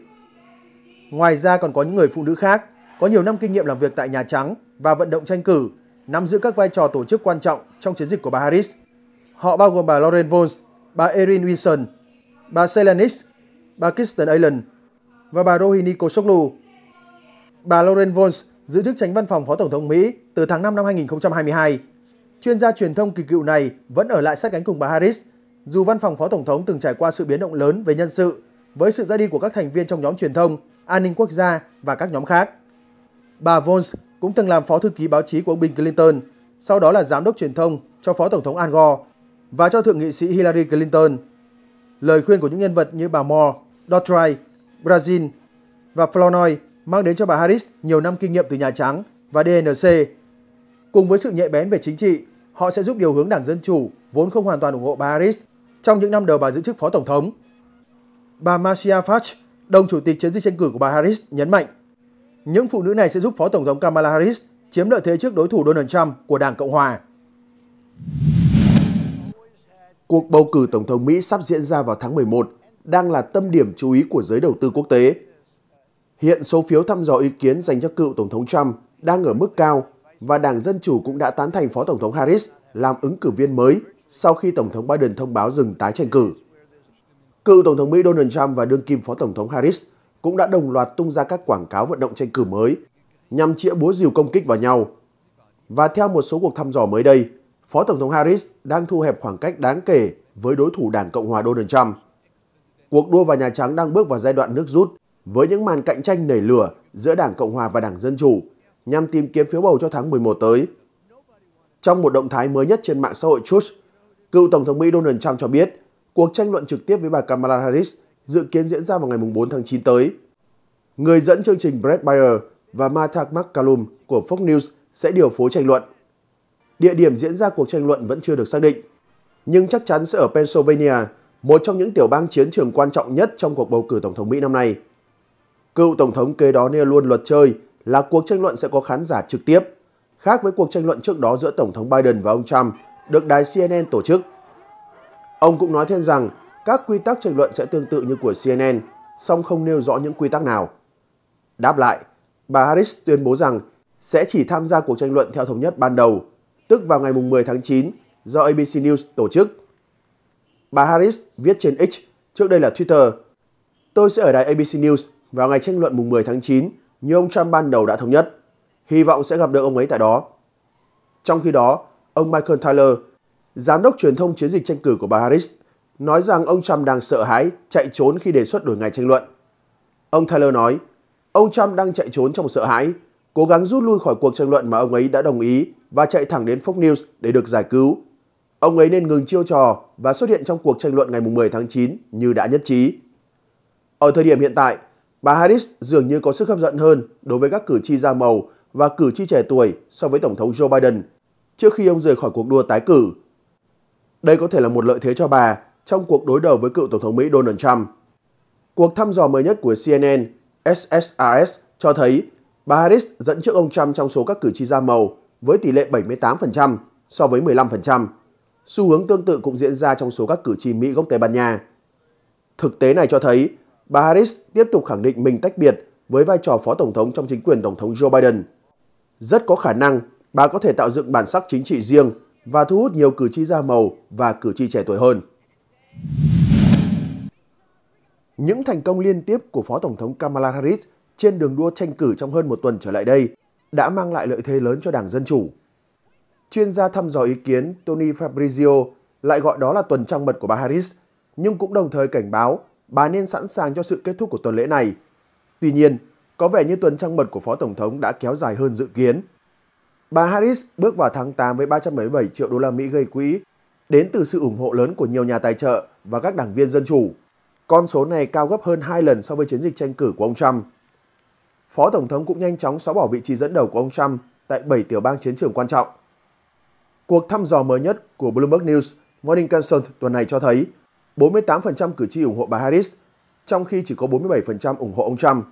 Ngoài ra còn có những người phụ nữ khác có nhiều năm kinh nghiệm làm việc tại Nhà Trắng và vận động tranh cử, nắm giữ các vai trò tổ chức quan trọng trong chiến dịch của bà Harris. Họ bao gồm bà Lauren Vones, bà Erin Wilson, bà Selenis, bà Kristen Allen và bà Rohini Kosoglu. Bà Lauren Vones giữ chức tránh văn phòng Phó Tổng thống Mỹ từ tháng 5 năm 2022. Chuyên gia truyền thông kỳ cựu này vẫn ở lại sát cánh cùng bà Harris, dù văn phòng Phó Tổng thống từng trải qua sự biến động lớn về nhân sự với sự ra đi của các thành viên trong nhóm truyền thông, an ninh quốc gia và các nhóm khác. Bà Vons cũng từng làm phó thư ký báo chí của ông Bill Clinton, sau đó là giám đốc truyền thông cho Phó Tổng thống Al Gore và cho Thượng nghị sĩ Hillary Clinton. Lời khuyên của những nhân vật như bà Moore, Dottray, Brazil và Flournoy mang đến cho bà Harris nhiều năm kinh nghiệm từ Nhà Trắng và DNC. Cùng với sự nhạy bén về chính trị, họ sẽ giúp điều hướng Đảng Dân Chủ vốn không hoàn toàn ủng hộ bà Harris trong những năm đầu bà giữ chức Phó Tổng thống. Bà Marcia Fudge, đồng chủ tịch chiến dịch tranh cử của bà Harris, nhấn mạnh những phụ nữ này sẽ giúp Phó Tổng thống Kamala Harris chiếm lợi thế trước đối thủ Donald Trump của Đảng Cộng Hòa. Cuộc bầu cử Tổng thống Mỹ sắp diễn ra vào tháng 11 đang là tâm điểm chú ý của giới đầu tư quốc tế. Hiện số phiếu thăm dò ý kiến dành cho cựu Tổng thống Trump đang ở mức cao và Đảng Dân Chủ cũng đã tán thành Phó Tổng thống Harris làm ứng cử viên mới sau khi Tổng thống Biden thông báo dừng tái tranh cử. Cựu Tổng thống Mỹ Donald Trump và đương kim Phó Tổng thống Harris cũng đã đồng loạt tung ra các quảng cáo vận động tranh cử mới nhằm chĩa búa rìu công kích vào nhau. Và theo một số cuộc thăm dò mới đây, Phó Tổng thống Harris đang thu hẹp khoảng cách đáng kể với đối thủ Đảng Cộng hòa Donald Trump. Cuộc đua vào Nhà Trắng đang bước vào giai đoạn nước rút với những màn cạnh tranh nảy lửa giữa Đảng Cộng hòa và Đảng Dân Chủ nhằm tìm kiếm phiếu bầu cho tháng 11 tới. Trong một động thái mới nhất trên mạng xã hội Truth, cựu Tổng thống Mỹ Donald Trump cho biết cuộc tranh luận trực tiếp với bà Kamala Harris dự kiến diễn ra vào ngày 4 tháng 9 tới. Người dẫn chương trình Brett Bayer và Martha McCallum của Fox News sẽ điều phối tranh luận. Địa điểm diễn ra cuộc tranh luận vẫn chưa được xác định, nhưng chắc chắn sẽ ở Pennsylvania, một trong những tiểu bang chiến trường quan trọng nhất trong cuộc bầu cử Tổng thống Mỹ năm nay. Cựu Tổng thống kế đó nêu luôn luật chơi là cuộc tranh luận sẽ có khán giả trực tiếp, khác với cuộc tranh luận trước đó giữa Tổng thống Biden và ông Trump được đài CNN tổ chức. Ông cũng nói thêm rằng các quy tắc tranh luận sẽ tương tự như của CNN, song không nêu rõ những quy tắc nào. Đáp lại, bà Harris tuyên bố rằng sẽ chỉ tham gia cuộc tranh luận theo thống nhất ban đầu, tức vào ngày 10 tháng 9 do ABC News tổ chức. Bà Harris viết trên X, trước đây là Twitter, Tôi sẽ ở đài ABC News vào ngày tranh luận mùng 10 tháng 9 như ông Trump ban đầu đã thống nhất. Hy vọng sẽ gặp được ông ấy tại đó. Trong khi đó, ông Michael Tyler, giám đốc truyền thông chiến dịch tranh cử của bà Harris, nói rằng ông Trump đang sợ hãi, chạy trốn khi đề xuất đổi ngày tranh luận. Ông Tyler nói, ông Trump đang chạy trốn trong sợ hãi, cố gắng rút lui khỏi cuộc tranh luận mà ông ấy đã đồng ý và chạy thẳng đến Fox News để được giải cứu. Ông ấy nên ngừng chiêu trò và xuất hiện trong cuộc tranh luận ngày 10 tháng 9 như đã nhất trí. Ở thời điểm hiện tại, bà Harris dường như có sức hấp dẫn hơn đối với các cử tri da màu và cử tri trẻ tuổi so với Tổng thống Joe Biden trước khi ông rời khỏi cuộc đua tái cử. Đây có thể là một lợi thế cho bà trong cuộc đối đầu với cựu Tổng thống Mỹ Donald Trump. Cuộc thăm dò mới nhất của CNN SSRS cho thấy bà Harris dẫn trước ông Trump trong số các cử tri da màu với tỷ lệ 78% so với 15%. Xu hướng tương tự cũng diễn ra trong số các cử tri Mỹ gốc Tây Ban Nha. Thực tế này cho thấy bà Harris tiếp tục khẳng định mình tách biệt với vai trò phó tổng thống trong chính quyền tổng thống Joe Biden. Rất có khả năng bà có thể tạo dựng bản sắc chính trị riêng và thu hút nhiều cử tri da màu và cử tri trẻ tuổi hơn. Những thành công liên tiếp của Phó Tổng thống Kamala Harris trên đường đua tranh cử trong hơn một tuần trở lại đây đã mang lại lợi thế lớn cho Đảng Dân Chủ. Chuyên gia thăm dò ý kiến Tony Fabrizio lại gọi đó là tuần trăng mật của bà Harris, nhưng cũng đồng thời cảnh báo bà nên sẵn sàng cho sự kết thúc của tuần lễ này. Tuy nhiên, có vẻ như tuần trăng mật của Phó Tổng thống đã kéo dài hơn dự kiến. Bà Harris bước vào tháng 8 với 377 triệu đô la Mỹ gây quỹ, đến từ sự ủng hộ lớn của nhiều nhà tài trợ và các đảng viên dân chủ. Con số này cao gấp hơn 2 lần so với chiến dịch tranh cử của ông Trump. Phó Tổng thống cũng nhanh chóng xóa bỏ vị trí dẫn đầu của ông Trump tại 7 tiểu bang chiến trường quan trọng. Cuộc thăm dò mới nhất của Bloomberg News Morning Consult tuần này cho thấy 48% cử tri ủng hộ bà Harris, trong khi chỉ có 47% ủng hộ ông Trump.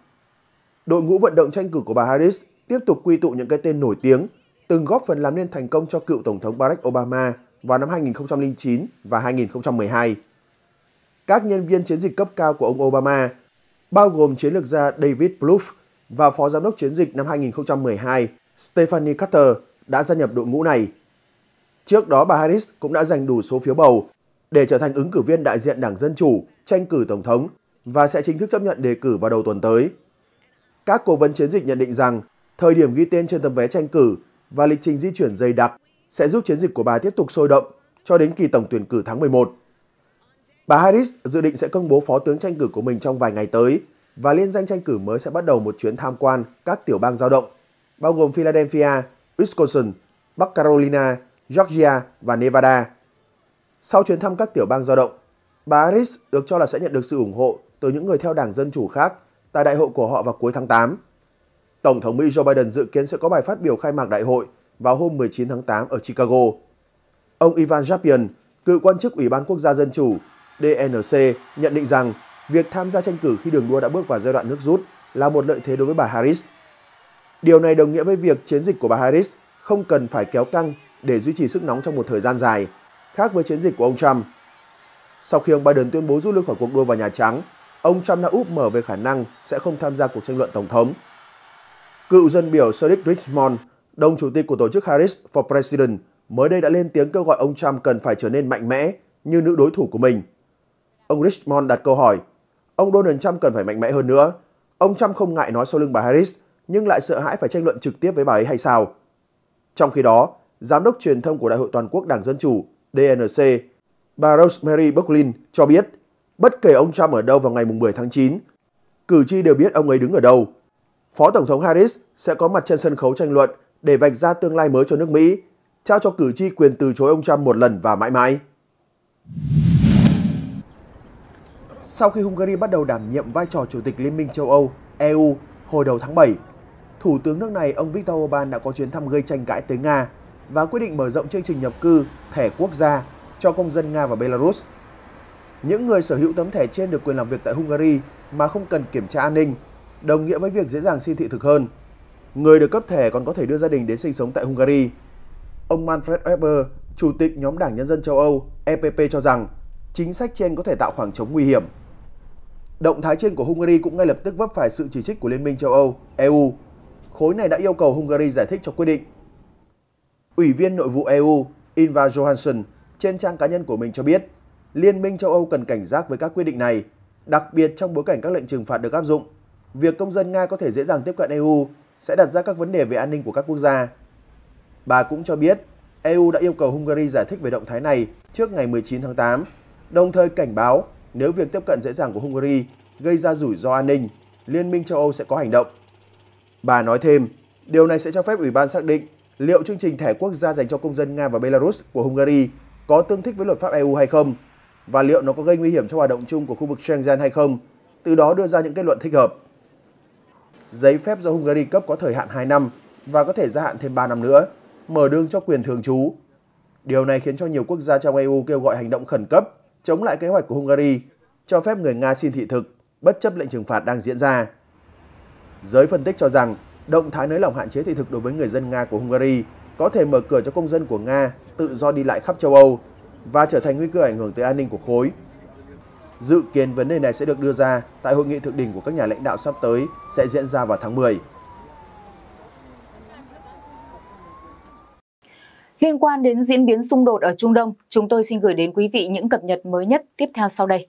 Đội ngũ vận động tranh cử của bà Harris tiếp tục quy tụ những cái tên nổi tiếng từng góp phần làm nên thành công cho cựu Tổng thống Barack Obama vào năm 2009 và 2012. Các nhân viên chiến dịch cấp cao của ông Obama, bao gồm chiến lược gia David Plouffe và phó giám đốc chiến dịch năm 2012 Stephanie Carter đã gia nhập đội ngũ này. Trước đó bà Harris cũng đã giành đủ số phiếu bầu để trở thành ứng cử viên đại diện Đảng Dân Chủ tranh cử Tổng thống và sẽ chính thức chấp nhận đề cử vào đầu tuần tới. Các cố vấn chiến dịch nhận định rằng thời điểm ghi tên trên tấm vé tranh cử và lịch trình di chuyển dày đặc sẽ giúp chiến dịch của bà tiếp tục sôi động cho đến kỳ tổng tuyển cử tháng 11. Bà Harris dự định sẽ công bố phó tướng tranh cử của mình trong vài ngày tới và liên danh tranh cử mới sẽ bắt đầu một chuyến tham quan các tiểu bang giao động, bao gồm Philadelphia, Wisconsin, Bắc Carolina, Georgia và Nevada. Sau chuyến thăm các tiểu bang giao động, bà Harris được cho là sẽ nhận được sự ủng hộ từ những người theo đảng Dân Chủ khác tại đại hội của họ vào cuối tháng 8. Tổng thống Mỹ Joe Biden dự kiến sẽ có bài phát biểu khai mạc đại hội vào hôm 19 tháng 8 ở Chicago. Ông Ivan Japian, cựu quan chức Ủy ban Quốc gia Dân Chủ DNC nhận định rằng việc tham gia tranh cử khi đường đua đã bước vào giai đoạn nước rút là một lợi thế đối với bà Harris. Điều này đồng nghĩa với việc chiến dịch của bà Harris không cần phải kéo căng để duy trì sức nóng trong một thời gian dài, khác với chiến dịch của ông Trump. Sau khi ông Biden tuyên bố rút lui khỏi cuộc đua vào Nhà Trắng, ông Trump đã úp mở về khả năng sẽ không tham gia cuộc tranh luận tổng thống. Cựu dân biểu Cedric Richmond, đồng chủ tịch của tổ chức Harris for President, mới đây đã lên tiếng kêu gọi ông Trump cần phải trở nên mạnh mẽ như nữ đối thủ của mình. Ông Richmond đặt câu hỏi, ông Donald Trump cần phải mạnh mẽ hơn nữa. Ông Trump không ngại nói sau lưng bà Harris, nhưng lại sợ hãi phải tranh luận trực tiếp với bà ấy hay sao? Trong khi đó, Giám đốc truyền thông của Đại hội Toàn quốc Đảng Dân Chủ DNC, bà Rosemary Brooklyn cho biết, bất kể ông Trump ở đâu vào ngày 10 tháng 9, cử tri đều biết ông ấy đứng ở đâu. Phó Tổng thống Harris sẽ có mặt trên sân khấu tranh luận để vạch ra tương lai mới cho nước Mỹ, trao cho cử tri quyền từ chối ông Trump một lần và mãi mãi. Sau khi Hungary bắt đầu đảm nhiệm vai trò Chủ tịch Liên minh châu Âu, EU hồi đầu tháng 7, Thủ tướng nước này ông Viktor Orbán đã có chuyến thăm gây tranh cãi tới Nga và quyết định mở rộng chương trình nhập cư thẻ quốc gia cho công dân Nga và Belarus. Những người sở hữu tấm thẻ trên được quyền làm việc tại Hungary mà không cần kiểm tra an ninh, đồng nghĩa với việc dễ dàng xin thị thực hơn. Người được cấp thẻ còn có thể đưa gia đình đến sinh sống tại Hungary. Ông Manfred Weber, Chủ tịch nhóm Đảng Nhân dân châu Âu EPP cho rằng chính sách trên có thể tạo khoảng trống nguy hiểm. Động thái trên của Hungary cũng ngay lập tức vấp phải sự chỉ trích của Liên minh châu Âu, EU. Khối này đã yêu cầu Hungary giải thích cho quyết định. Ủy viên nội vụ EU Inva Johansson trên trang cá nhân của mình cho biết Liên minh châu Âu cần cảnh giác với các quyết định này, đặc biệt trong bối cảnh các lệnh trừng phạt được áp dụng. Việc công dân Nga có thể dễ dàng tiếp cận EU sẽ đặt ra các vấn đề về an ninh của các quốc gia. Bà cũng cho biết EU đã yêu cầu Hungary giải thích về động thái này trước ngày 19 tháng 8, đồng thời cảnh báo nếu việc tiếp cận dễ dàng của Hungary gây ra rủi ro an ninh, Liên minh châu Âu sẽ có hành động. Bà nói thêm, điều này sẽ cho phép Ủy ban xác định liệu chương trình thẻ quốc gia dành cho công dân Nga và Belarus của Hungary có tương thích với luật pháp EU hay không và liệu nó có gây nguy hiểm cho hoạt động chung của khu vực Schengen hay không, từ đó đưa ra những kết luận thích hợp. Giấy phép do Hungary cấp có thời hạn 2 năm và có thể gia hạn thêm 3 năm nữa, mở đường cho quyền thường trú. Điều này khiến cho nhiều quốc gia trong EU kêu gọi hành động khẩn cấp chống lại kế hoạch của Hungary cho phép người Nga xin thị thực bất chấp lệnh trừng phạt đang diễn ra. Giới phân tích cho rằng động thái nới lỏng hạn chế thị thực đối với người dân Nga của Hungary có thể mở cửa cho công dân của Nga tự do đi lại khắp châu Âu và trở thành nguy cơ ảnh hưởng tới an ninh của khối. Dự kiến vấn đề này sẽ được đưa ra tại hội nghị thượng đỉnh của các nhà lãnh đạo sắp tới sẽ diễn ra vào tháng 10. Liên quan đến diễn biến xung đột ở Trung Đông, chúng tôi xin gửi đến quý vị những cập nhật mới nhất tiếp theo sau đây.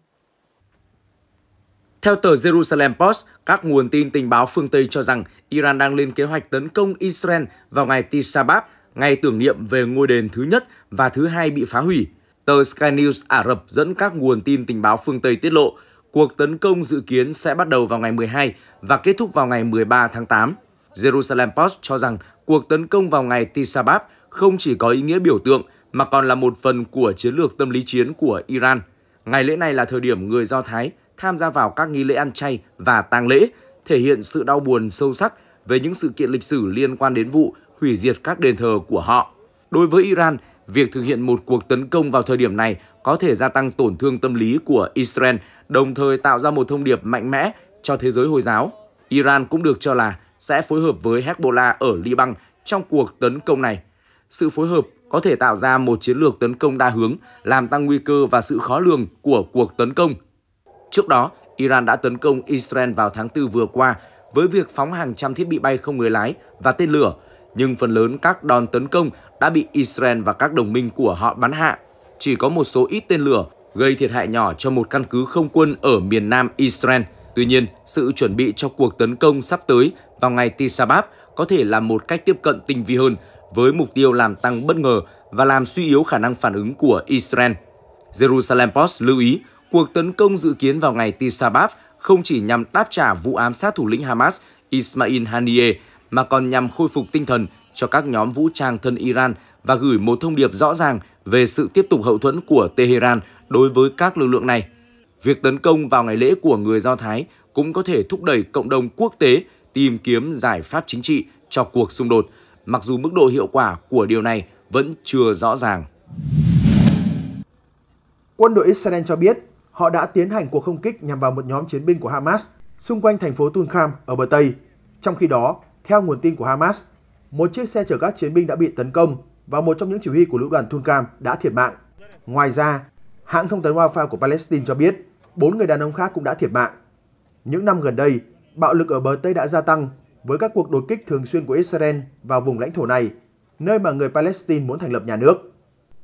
Theo tờ Jerusalem Post, các nguồn tin tình báo phương Tây cho rằng Iran đang lên kế hoạch tấn công Israel vào ngày Tisha B'Av, ngày tưởng niệm về ngôi đền thứ nhất và thứ hai bị phá hủy. Tờ Sky News Ả Rập dẫn các nguồn tin tình báo phương Tây tiết lộ, cuộc tấn công dự kiến sẽ bắt đầu vào ngày 12 và kết thúc vào ngày 13 tháng 8. Jerusalem Post cho rằng cuộc tấn công vào ngày Tisha B'Av không chỉ có ý nghĩa biểu tượng mà còn là một phần của chiến lược tâm lý chiến của Iran. Ngày lễ này là thời điểm người Do Thái tham gia vào các nghi lễ ăn chay và tang lễ, thể hiện sự đau buồn sâu sắc về những sự kiện lịch sử liên quan đến vụ hủy diệt các đền thờ của họ. Đối với Iran, việc thực hiện một cuộc tấn công vào thời điểm này có thể gia tăng tổn thương tâm lý của Israel, đồng thời tạo ra một thông điệp mạnh mẽ cho thế giới Hồi giáo. Iran cũng được cho là sẽ phối hợp với Hezbollah ở Liban trong cuộc tấn công này. Sự phối hợp có thể tạo ra một chiến lược tấn công đa hướng, làm tăng nguy cơ và sự khó lường của cuộc tấn công. Trước đó, Iran đã tấn công Israel vào tháng 4 vừa qua với việc phóng hàng trăm thiết bị bay không người lái và tên lửa, nhưng phần lớn các đòn tấn công đã bị Israel và các đồng minh của họ bắn hạ. Chỉ có một số ít tên lửa gây thiệt hại nhỏ cho một căn cứ không quân ở miền nam Israel. Tuy nhiên, sự chuẩn bị cho cuộc tấn công sắp tới vào ngày Tisha B'Av có thể là một cách tiếp cận tinh vi hơn với mục tiêu làm tăng bất ngờ và làm suy yếu khả năng phản ứng của Israel. Jerusalem Post lưu ý cuộc tấn công dự kiến vào ngày Tisabab không chỉ nhằm đáp trả vụ ám sát thủ lĩnh Hamas Ismail Haniyeh mà còn nhằm khôi phục tinh thần cho các nhóm vũ trang thân Iran và gửi một thông điệp rõ ràng về sự tiếp tục hậu thuẫn của Tehran đối với các lực lượng này. Việc tấn công vào ngày lễ của người Do Thái cũng có thể thúc đẩy cộng đồng quốc tế tìm kiếm giải pháp chính trị cho cuộc xung đột, mặc dù mức độ hiệu quả của điều này vẫn chưa rõ ràng. Quân đội Israel cho biết họ đã tiến hành cuộc không kích nhằm vào một nhóm chiến binh của Hamas xung quanh thành phố Tulkham ở bờ Tây. Trong khi đó, theo nguồn tin của Hamas, một chiếc xe chở các chiến binh đã bị tấn công và một trong những chỉ huy của lữ đoàn Tulkham đã thiệt mạng. Ngoài ra, hãng thông tấn Wafa của Palestine cho biết bốn người đàn ông khác cũng đã thiệt mạng. Những năm gần đây, bạo lực ở bờ Tây đã gia tăng với các cuộc đột kích thường xuyên của Israel vào vùng lãnh thổ này, nơi mà người Palestine muốn thành lập nhà nước.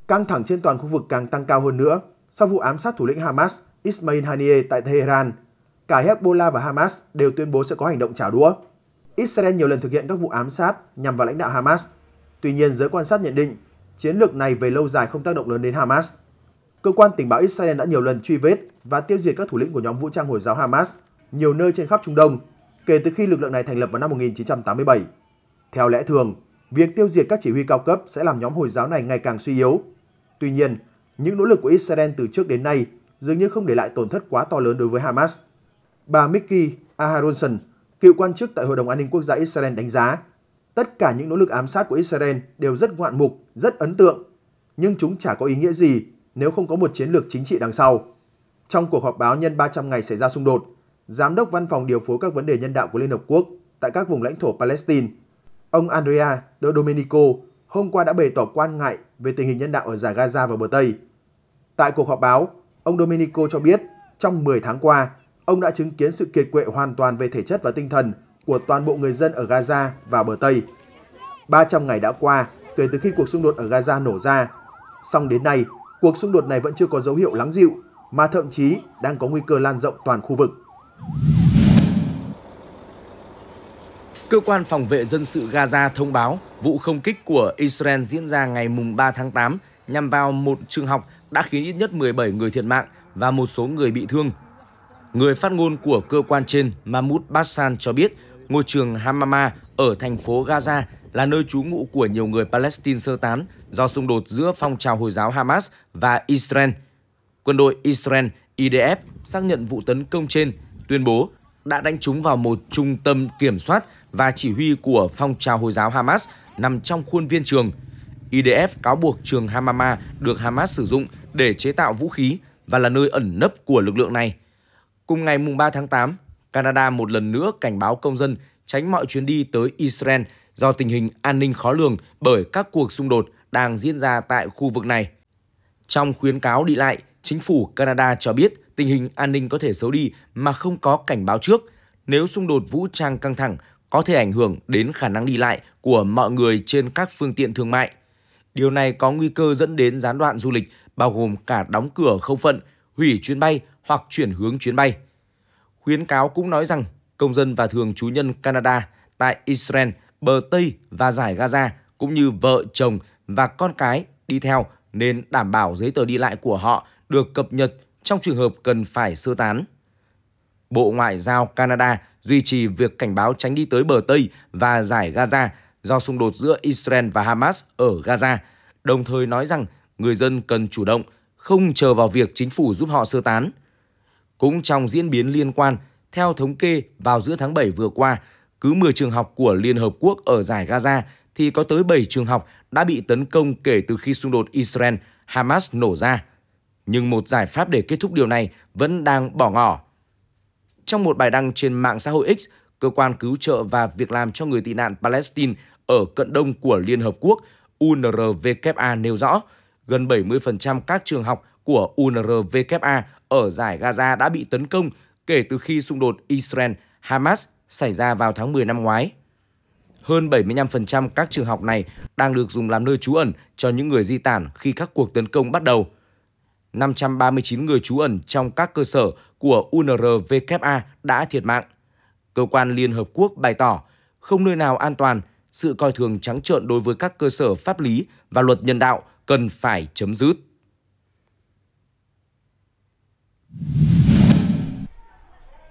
Căng thẳng trên toàn khu vực càng tăng cao hơn nữa sau vụ ám sát thủ lĩnh Hamas Ismail Haniyeh tại Tehran. Cả Hezbollah và Hamas đều tuyên bố sẽ có hành động trả đũa. Israel nhiều lần thực hiện các vụ ám sát nhằm vào lãnh đạo Hamas. Tuy nhiên, giới quan sát nhận định chiến lược này về lâu dài không tác động lớn đến Hamas. Cơ quan tình báo Israel đã nhiều lần truy vết và tiêu diệt các thủ lĩnh của nhóm vũ trang Hồi giáo Hamas nhiều nơi trên khắp Trung Đông kể từ khi lực lượng này thành lập vào năm 1987. Theo lẽ thường, việc tiêu diệt các chỉ huy cao cấp sẽ làm nhóm Hồi giáo này ngày càng suy yếu. Tuy nhiên, những nỗ lực của Israel từ trước đến nay dường như không để lại tổn thất quá to lớn đối với Hamas. Bà Mickey Aharonson, cựu quan chức tại Hội đồng An ninh Quốc gia Israel đánh giá, tất cả những nỗ lực ám sát của Israel đều rất ngoạn mục, rất ấn tượng, nhưng chúng chả có ý nghĩa gì nếu không có một chiến lược chính trị đằng sau. Trong cuộc họp báo nhân 300 ngày xảy ra xung đột, Giám đốc Văn phòng điều phối các vấn đề nhân đạo của Liên Hợp Quốc tại các vùng lãnh thổ Palestine, ông Andrea De Domenico hôm qua đã bày tỏ quan ngại về tình hình nhân đạo ở giải Gaza và bờ Tây. Tại cuộc họp báo, ông Domenico cho biết trong 10 tháng qua, ông đã chứng kiến sự kiệt quệ hoàn toàn về thể chất và tinh thần của toàn bộ người dân ở Gaza và bờ Tây. 300 ngày đã qua kể từ khi cuộc xung đột ở Gaza nổ ra. Song đến nay, cuộc xung đột này vẫn chưa có dấu hiệu lắng dịu, mà thậm chí đang có nguy cơ lan rộng toàn khu vực. Cơ quan phòng vệ dân sự Gaza thông báo vụ không kích của Israel diễn ra ngày 3 tháng 8 nhằm vào một trường học đã khiến ít nhất 17 người thiệt mạng và một số người bị thương. Người phát ngôn của cơ quan trên Mahmoud Bassan cho biết ngôi trường Hamama ở thành phố Gaza là nơi trú ngụ của nhiều người Palestine sơ tán do xung đột giữa phong trào Hồi giáo Hamas và Israel. Quân đội Israel IDF xác nhận vụ tấn công trên, tuyên bố đã đánh trúng vào một trung tâm kiểm soát và chỉ huy của phong trào Hồi giáo Hamas nằm trong khuôn viên trường. IDF cáo buộc trường Hamama được Hamas sử dụng để chế tạo vũ khí và là nơi ẩn nấp của lực lượng này. Cùng ngày 3 tháng 8, Canada một lần nữa cảnh báo công dân tránh mọi chuyến đi tới Israel do tình hình an ninh khó lường bởi các cuộc xung đột đang diễn ra tại khu vực này. Trong khuyến cáo đi lại, chính phủ Canada cho biết tình hình an ninh có thể xấu đi mà không có cảnh báo trước. Nếu xung đột vũ trang căng thẳng có thể ảnh hưởng đến khả năng đi lại của mọi người trên các phương tiện thương mại. Điều này có nguy cơ dẫn đến gián đoạn du lịch, bao gồm cả đóng cửa không phận, hủy chuyến bay hoặc chuyển hướng chuyến bay. Khuyến cáo cũng nói rằng công dân và thường trú nhân Canada tại Israel, bờ Tây và giải Gaza cũng như vợ, chồng và con cái đi theo nên đảm bảo giấy tờ đi lại của họ được cập nhật trong trường hợp cần phải sơ tán. Bộ Ngoại giao Canada duy trì việc cảnh báo tránh đi tới bờ Tây và giải Gaza do xung đột giữa Israel và Hamas ở Gaza, đồng thời nói rằng người dân cần chủ động, không chờ vào việc chính phủ giúp họ sơ tán. Cũng trong diễn biến liên quan, theo thống kê vào giữa tháng 7 vừa qua, cứ 10 trường học của Liên Hợp Quốc ở giải Gaza thì có tới 7 trường học đã bị tấn công kể từ khi xung đột Israel-Hamas nổ ra. Nhưng một giải pháp để kết thúc điều này vẫn đang bỏ ngỏ. Trong một bài đăng trên mạng xã hội X, cơ quan cứu trợ và việc làm cho người tị nạn Palestine ở cận đông của Liên Hợp Quốc UNRWA nêu rõ, gần 70% các trường học của UNRWA ở giải Gaza đã bị tấn công kể từ khi xung đột Israel-Hamas xảy ra vào tháng 10 năm ngoái. Hơn 75% các trường học này đang được dùng làm nơi trú ẩn cho những người di tản khi các cuộc tấn công bắt đầu. 539 người trú ẩn trong các cơ sở của UNRWA đã thiệt mạng. Cơ quan Liên Hợp Quốc bày tỏ không nơi nào an toàn, sự coi thường trắng trợn đối với các cơ sở pháp lý và luật nhân đạo cần phải chấm dứt.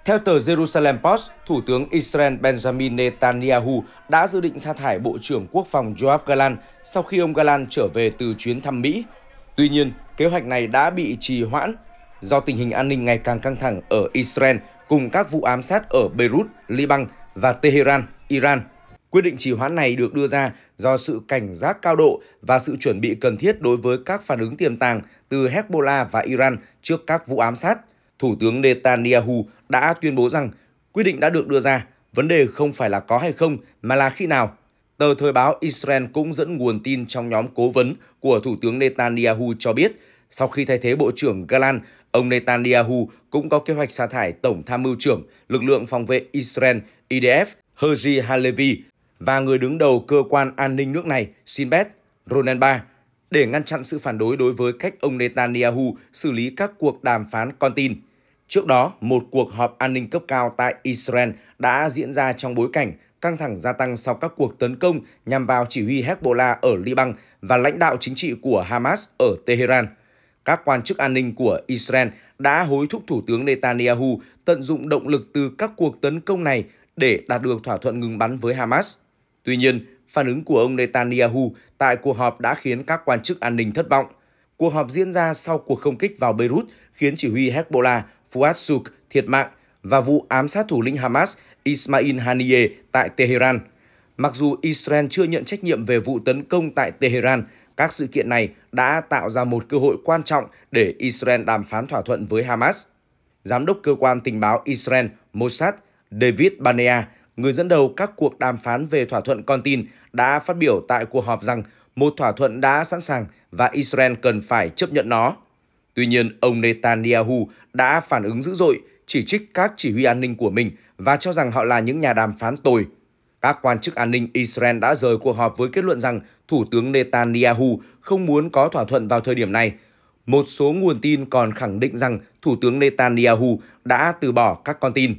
Theo tờ Jerusalem Post, Thủ tướng Israel Benjamin Netanyahu đã dự định sa thải Bộ trưởng Quốc phòng Yoav Gallant sau khi ông Gallant trở về từ chuyến thăm Mỹ. Tuy nhiên, kế hoạch này đã bị trì hoãn do tình hình an ninh ngày càng căng thẳng ở Israel cùng các vụ ám sát ở Beirut, Liban và Tehran, Iran. Quyết định trì hoãn này được đưa ra do sự cảnh giác cao độ và sự chuẩn bị cần thiết đối với các phản ứng tiềm tàng từ Hezbollah và Iran trước các vụ ám sát. Thủ tướng Netanyahu đã tuyên bố rằng quyết định đã được đưa ra, vấn đề không phải là có hay không mà là khi nào. Tờ Thời báo Israel cũng dẫn nguồn tin trong nhóm cố vấn của Thủ tướng Netanyahu cho biết, sau khi thay thế Bộ trưởng Galan, ông Netanyahu cũng có kế hoạch sa thải Tổng tham mưu trưởng lực lượng phòng vệ Israel IDF Herzi Halevi và người đứng đầu cơ quan an ninh nước này Sinbet Ronenba để ngăn chặn sự phản đối đối với cách ông Netanyahu xử lý các cuộc đàm phán con tin. Trước đó, một cuộc họp an ninh cấp cao tại Israel đã diễn ra trong bối cảnh căng thẳng gia tăng sau các cuộc tấn công nhằm vào chỉ huy Hezbollah ở Liban và lãnh đạo chính trị của Hamas ở Tehran. Các quan chức an ninh của Israel đã hối thúc Thủ tướng Netanyahu tận dụng động lực từ các cuộc tấn công này để đạt được thỏa thuận ngừng bắn với Hamas. Tuy nhiên, phản ứng của ông Netanyahu tại cuộc họp đã khiến các quan chức an ninh thất vọng. Cuộc họp diễn ra sau cuộc không kích vào Beirut khiến chỉ huy Hezbollah Fuad Suk thiệt mạng và vụ ám sát thủ lĩnh Hamas Ismail Haniyeh tại Tehran. Mặc dù Israel chưa nhận trách nhiệm về vụ tấn công tại Tehran, các sự kiện này đã tạo ra một cơ hội quan trọng để Israel đàm phán thỏa thuận với Hamas. Giám đốc cơ quan tình báo Israel Mossad David Banea, người dẫn đầu các cuộc đàm phán về thỏa thuận con tin, đã phát biểu tại cuộc họp rằng một thỏa thuận đã sẵn sàng và Israel cần phải chấp nhận nó. Tuy nhiên, ông Netanyahu đã phản ứng dữ dội, chỉ trích các chỉ huy an ninh của mình và cho rằng họ là những nhà đàm phán tồi. Các quan chức an ninh Israel đã rời cuộc họp với kết luận rằng Thủ tướng Netanyahu không muốn có thỏa thuận vào thời điểm này. Một số nguồn tin còn khẳng định rằng Thủ tướng Netanyahu đã từ bỏ các con tin.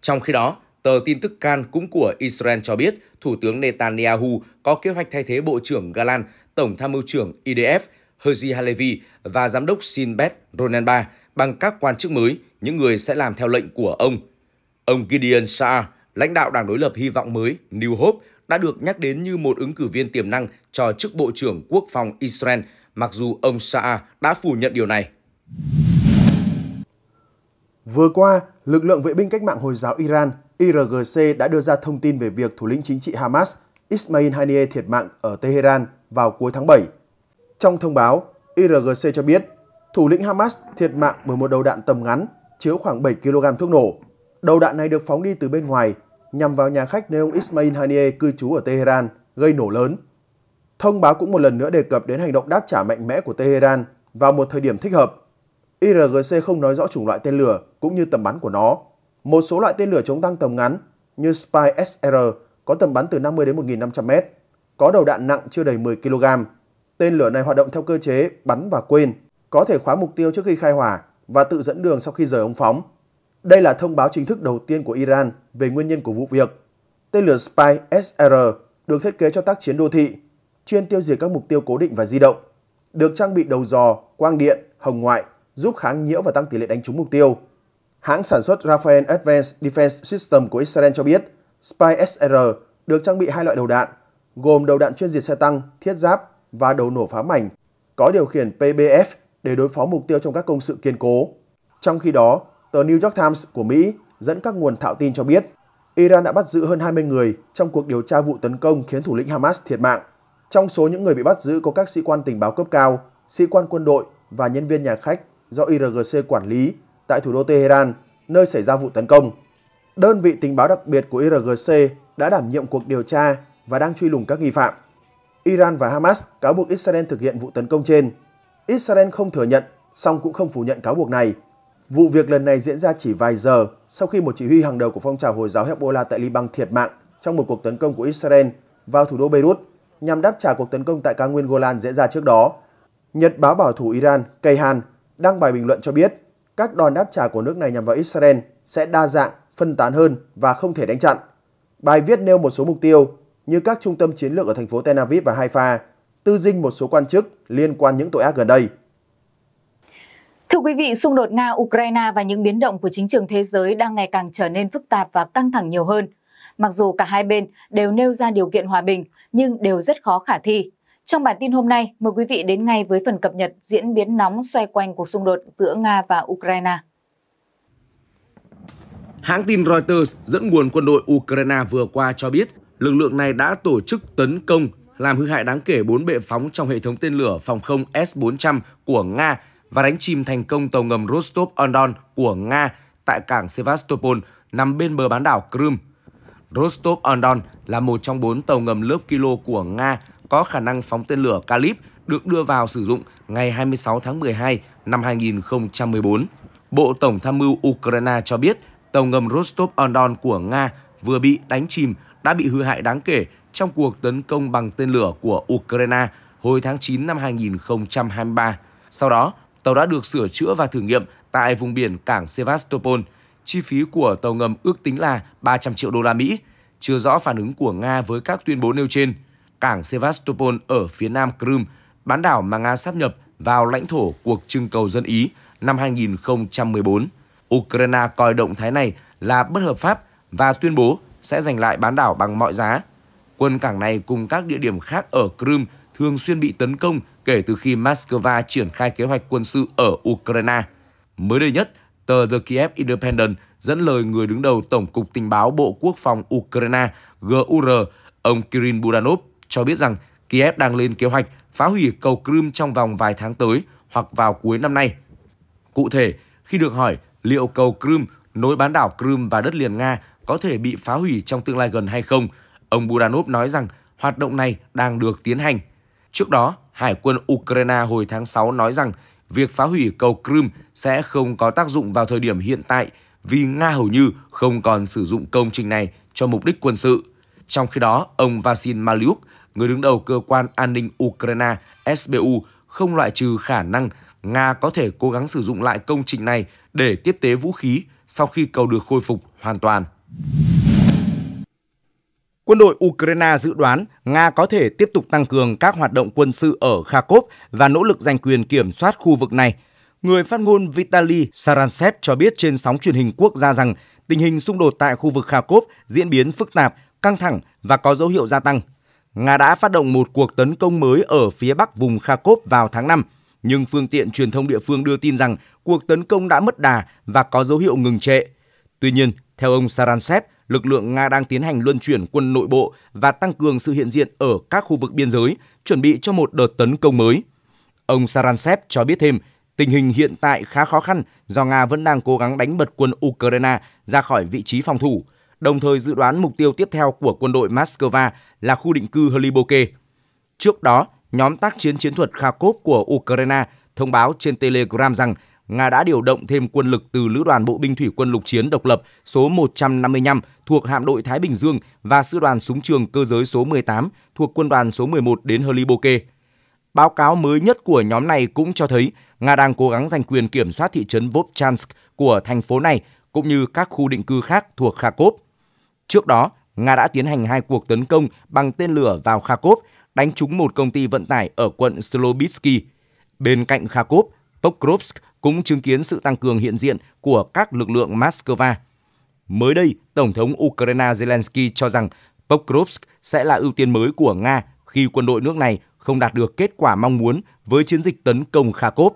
Trong khi đó, tờ tin tức Can cũng của Israel cho biết Thủ tướng Netanyahu có kế hoạch thay thế Bộ trưởng Galan, Tổng tham mưu trưởng IDF Herzi Halevi và Giám đốc Sinbet Ronenba bằng các quan chức mới, những người sẽ làm theo lệnh của ông. Ông Gideon Saar, lãnh đạo đảng đối lập hy vọng mới New Hope, đã được nhắc đến như một ứng cử viên tiềm năng cho chức Bộ trưởng Quốc phòng Israel, mặc dù ông Saar đã phủ nhận điều này. Vừa qua, lực lượng vệ binh cách mạng Hồi giáo Iran IRGC đã đưa ra thông tin về việc thủ lĩnh chính trị Hamas Ismail Haniyeh thiệt mạng ở Tehran vào cuối tháng 7. Trong thông báo, IRGC cho biết thủ lĩnh Hamas thiệt mạng bởi một đầu đạn tầm ngắn chứa khoảng 7 kg thuốc nổ. Đầu đạn này được phóng đi từ bên ngoài nhằm vào nhà khách nơi ông Ismail Haniyeh cư trú ở Tehran, gây nổ lớn. Thông báo cũng một lần nữa đề cập đến hành động đáp trả mạnh mẽ của Tehran vào một thời điểm thích hợp. IRGC không nói rõ chủng loại tên lửa cũng như tầm bắn của nó. Một số loại tên lửa chống tăng tầm ngắn như Spy SR có tầm bắn từ 50 đến 1.500 m, có đầu đạn nặng chưa đầy 10 kg. Tên lửa này hoạt động theo cơ chế bắn và quên, có thể khóa mục tiêu trước khi khai hỏa và tự dẫn đường sau khi rời ống phóng. Đây là thông báo chính thức đầu tiên của Iran về nguyên nhân của vụ việc. Tên lửa Spy SR được thiết kế cho tác chiến đô thị, chuyên tiêu diệt các mục tiêu cố định và di động, được trang bị đầu dò, quang điện, hồng ngoại, giúp kháng nhiễu và tăng tỷ lệ đánh trúng mục tiêu. Hãng sản xuất Rafael Advanced Defense System của Israel cho biết, Spy SR được trang bị hai loại đầu đạn, gồm đầu đạn chuyên diệt xe tăng, thiết giáp và đầu nổ phá mảnh, có điều khiển PBF để đối phó mục tiêu trong các công sự kiên cố. Trong khi đó, tờ New York Times của Mỹ dẫn các nguồn thạo tin cho biết, Iran đã bắt giữ hơn 20 người trong cuộc điều tra vụ tấn công khiến thủ lĩnh Hamas thiệt mạng. Trong số những người bị bắt giữ có các sĩ quan tình báo cấp cao, sĩ quan quân đội và nhân viên nhà khách do IRGC quản lý tại thủ đô Tehran, nơi xảy ra vụ tấn công. Đơn vị tình báo đặc biệt của IRGC đã đảm nhiệm cuộc điều tra và đang truy lùng các nghi phạm. Iran và Hamas cáo buộc Israel thực hiện vụ tấn công trên. Israel không thừa nhận, song cũng không phủ nhận cáo buộc này. Vụ việc lần này diễn ra chỉ vài giờ sau khi một chỉ huy hàng đầu của phong trào Hồi giáo Hezbollah tại Liban thiệt mạng trong một cuộc tấn công của Israel vào thủ đô Beirut nhằm đáp trả cuộc tấn công tại cao nguyên Golan diễn ra trước đó. Nhật báo bảo thủ Iran, Kayhan, đăng bài bình luận cho biết các đòn đáp trả của nước này nhằm vào Israel sẽ đa dạng, phân tán hơn và không thể đánh chặn. Bài viết nêu một số mục tiêu như các trung tâm chiến lược ở thành phố Tel Aviv và Haifa, tư dinh một số quan chức liên quan những tội ác gần đây. Thưa quý vị, xung đột Nga-Ukraine và những biến động của chính trường thế giới đang ngày càng trở nên phức tạp và căng thẳng nhiều hơn. Mặc dù cả hai bên đều nêu ra điều kiện hòa bình, nhưng đều rất khó khả thi. Trong bản tin hôm nay, mời quý vị đến ngay với phần cập nhật diễn biến nóng xoay quanh cuộc xung đột giữa Nga và Ukraine. Hãng tin Reuters dẫn nguồn quân đội Ukraine vừa qua cho biết lực lượng này đã tổ chức tấn công làm hư hại đáng kể 4 bệ phóng trong hệ thống tên lửa phòng không S-400 của Nga và đánh chìm thành công tàu ngầm Rostov-on-Don của Nga tại cảng Sevastopol nằm bên bờ bán đảo Crimea. Rostov-on-Don là một trong bốn tàu ngầm lớp kilo của Nga có khả năng phóng tên lửa Calip được đưa vào sử dụng ngày 26 tháng 12 năm 2014. Bộ Tổng tham mưu Ukraine cho biết tàu ngầm Rostov-on-Don của Nga vừa bị đánh chìm đã bị hư hại đáng kể trong cuộc tấn công bằng tên lửa của Ukraine hồi tháng 9 năm 2023. Sau đó, tàu đã được sửa chữa và thử nghiệm tại vùng biển cảng Sevastopol. Chi phí của tàu ngầm ước tính là 300 triệu đô la Mỹ. Chưa rõ phản ứng của Nga với các tuyên bố nêu trên. Cảng Sevastopol ở phía nam Crimea, bán đảo mà Nga sắp nhập vào lãnh thổ cuộc trưng cầu dân Ý năm 2014. Ukraine coi động thái này là bất hợp pháp và tuyên bố sẽ giành lại bán đảo bằng mọi giá. Quân cảng này cùng các địa điểm khác ở Crimea thường xuyên bị tấn công kể từ khi Moscow triển khai kế hoạch quân sự ở Ukraine. Mới đây nhất, tờ The Kiev Independent dẫn lời người đứng đầu Tổng cục Tình báo Bộ Quốc phòng Ukraine GUR, ông Kirin Budanov, cho biết rằng Kiev đang lên kế hoạch phá hủy cầu Crimea trong vòng vài tháng tới hoặc vào cuối năm nay. Cụ thể, khi được hỏi liệu cầu Crimea nối bán đảo Crimea và đất liền Nga có thể bị phá hủy trong tương lai gần hay không, ông Budanov nói rằng hoạt động này đang được tiến hành. Trước đó, Hải quân Ukraine hồi tháng 6 nói rằng việc phá hủy cầu Crimea sẽ không có tác dụng vào thời điểm hiện tại vì Nga hầu như không còn sử dụng công trình này cho mục đích quân sự. Trong khi đó, ông Vasil Maliuk, người đứng đầu cơ quan an ninh Ukraine SBU, không loại trừ khả năng Nga có thể cố gắng sử dụng lại công trình này để tiếp tế vũ khí sau khi cầu được khôi phục hoàn toàn. Quân đội Ukraine dự đoán Nga có thể tiếp tục tăng cường các hoạt động quân sự ở Kharkov và nỗ lực giành quyền kiểm soát khu vực này. Người phát ngôn Vitaly Saransev cho biết trên sóng truyền hình quốc gia rằng tình hình xung đột tại khu vực Kharkov diễn biến phức tạp, căng thẳng và có dấu hiệu gia tăng. Nga đã phát động một cuộc tấn công mới ở phía bắc vùng Kharkov vào tháng 5, nhưng phương tiện truyền thông địa phương đưa tin rằng cuộc tấn công đã mất đà và có dấu hiệu ngừng trệ. Tuy nhiên, theo ông Saransev, lực lượng Nga đang tiến hành luân chuyển quân nội bộ và tăng cường sự hiện diện ở các khu vực biên giới, chuẩn bị cho một đợt tấn công mới. Ông Saransev cho biết thêm, tình hình hiện tại khá khó khăn do Nga vẫn đang cố gắng đánh bật quân Ukraine ra khỏi vị trí phòng thủ, đồng thời dự đoán mục tiêu tiếp theo của quân đội Moscow là khu định cư Hliboke. Trước đó, nhóm tác chiến chiến thuật Kharkov của Ukraine thông báo trên Telegram rằng Nga đã điều động thêm quân lực từ Lữ đoàn Bộ binh Thủy quân lục chiến độc lập số 155 thuộc hạm đội Thái Bình Dương và sư đoàn súng trường cơ giới số 18 thuộc quân đoàn số 11 đến Heliboke. Báo cáo mới nhất của nhóm này cũng cho thấy Nga đang cố gắng giành quyền kiểm soát thị trấn Vovchansk của thành phố này cũng như các khu định cư khác thuộc Kharkov. Trước đó, Nga đã tiến hành hai cuộc tấn công bằng tên lửa vào Kharkov, đánh trúng một công ty vận tải ở quận Slobitsky. Bên cạnh Kharkov, Pokrovsk cũng chứng kiến sự tăng cường hiện diện của các lực lượng Moscow. Mới đây, Tổng thống Ukraine Zelensky cho rằng Pokrovsk sẽ là ưu tiên mới của Nga khi quân đội nước này không đạt được kết quả mong muốn với chiến dịch tấn công Kharkov.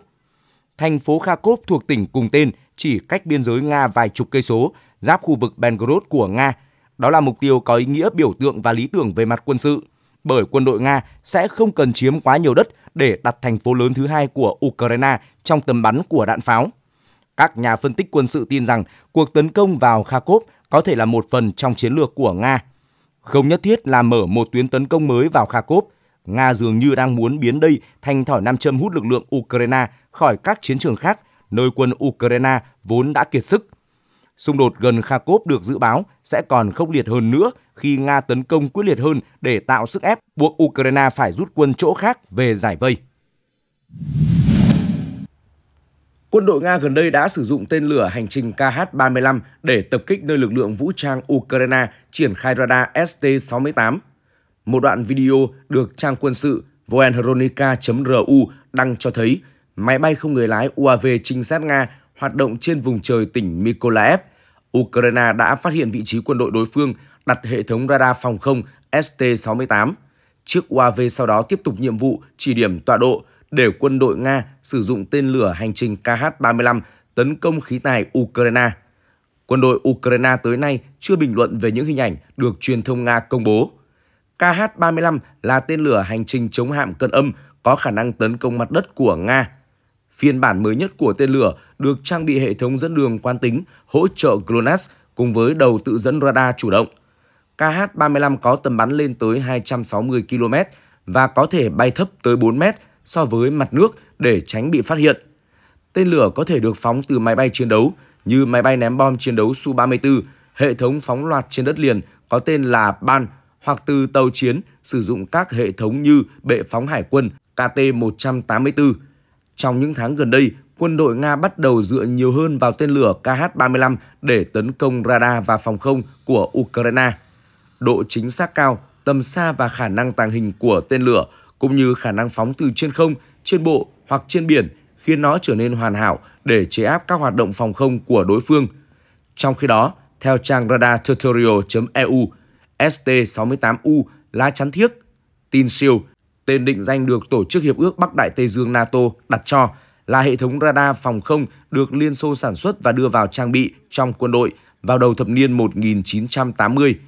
Thành phố Kharkov thuộc tỉnh cùng tên chỉ cách biên giới Nga vài chục cây số, giáp khu vực Belgorod của Nga. Đó là mục tiêu có ý nghĩa biểu tượng và lý tưởng về mặt quân sự, bởi quân đội Nga sẽ không cần chiếm quá nhiều đất để đặt thành phố lớn thứ hai của Ukraine trong tầm bắn của đạn pháo. Các nhà phân tích quân sự tin rằng cuộc tấn công vào Kharkov có thể là một phần trong chiến lược của Nga. Không nhất thiết là mở một tuyến tấn công mới vào Kharkov, Nga dường như đang muốn biến đây thành thỏi nam châm hút lực lượng Ukraine khỏi các chiến trường khác, nơi quân Ukraine vốn đã kiệt sức. Xung đột gần Kharkov được dự báo sẽ còn khốc liệt hơn nữa khi Nga tấn công quyết liệt hơn để tạo sức ép buộc Ukraine phải rút quân chỗ khác về giải vây. Quân đội Nga gần đây đã sử dụng tên lửa hành trình KH-35 để tập kích nơi lực lượng vũ trang Ukraine triển khai radar ST-68 một đoạn video được trang quân sự voenhronica.ru đăng cho thấy máy bay không người lái UAV trinh sát Nga hoạt động trên vùng trời tỉnh Mykolaiv. Ukraine đã phát hiện vị trí quân đội đối phương đặt hệ thống radar phòng không ST-68. Chiếc UAV sau đó tiếp tục nhiệm vụ chỉ điểm tọa độ để quân đội Nga sử dụng tên lửa hành trình KH-35 tấn công khí tài Ukraine. Quân đội Ukraine tới nay chưa bình luận về những hình ảnh được truyền thông Nga công bố. KH-35 là tên lửa hành trình chống hạm cân âm có khả năng tấn công mặt đất của Nga. Phiên bản mới nhất của tên lửa được trang bị hệ thống dẫn đường quán tính hỗ trợ GLONASS cùng với đầu tự dẫn radar chủ động. KH-35 có tầm bắn lên tới 260 km và có thể bay thấp tới 4 mét so với mặt nước để tránh bị phát hiện. Tên lửa có thể được phóng từ máy bay chiến đấu như máy bay ném bom chiến đấu Su-34, hệ thống phóng loạt trên đất liền có tên là BAN hoặc từ tàu chiến sử dụng các hệ thống như bệ phóng hải quân KT-184. Trong những tháng gần đây, quân đội Nga bắt đầu dựa nhiều hơn vào tên lửa KH-35 để tấn công radar và phòng không của Ukraine. Độ chính xác cao, tầm xa và khả năng tàng hình của tên lửa cũng như khả năng phóng từ trên không, trên bộ hoặc trên biển khiến nó trở nên hoàn hảo để chế áp các hoạt động phòng không của đối phương. Trong khi đó, theo trang radartutorial.eu, ST-68U lá chắn thiếc. Tin siêu, tên định danh được Tổ chức Hiệp ước Bắc Đại Tây Dương NATO đặt cho là hệ thống radar phòng không được Liên Xô sản xuất và đưa vào trang bị trong quân đội vào đầu thập niên 1980.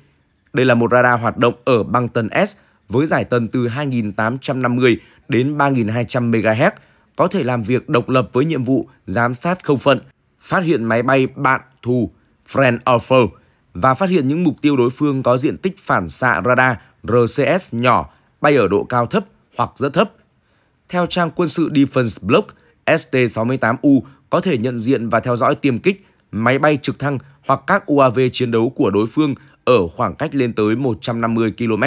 Đây là một radar hoạt động ở băng tần S với giải tần từ 2.850 đến 3.200 MHz, có thể làm việc độc lập với nhiệm vụ giám sát không phận, phát hiện máy bay bạn thù, friend offer và phát hiện những mục tiêu đối phương có diện tích phản xạ radar RCS nhỏ bay ở độ cao thấp hoặc rất thấp. Theo trang quân sự Defense Block, ST-68U có thể nhận diện và theo dõi tiêm kích, máy bay trực thăng hoặc các UAV chiến đấu của đối phương ở khoảng cách lên tới 150 km.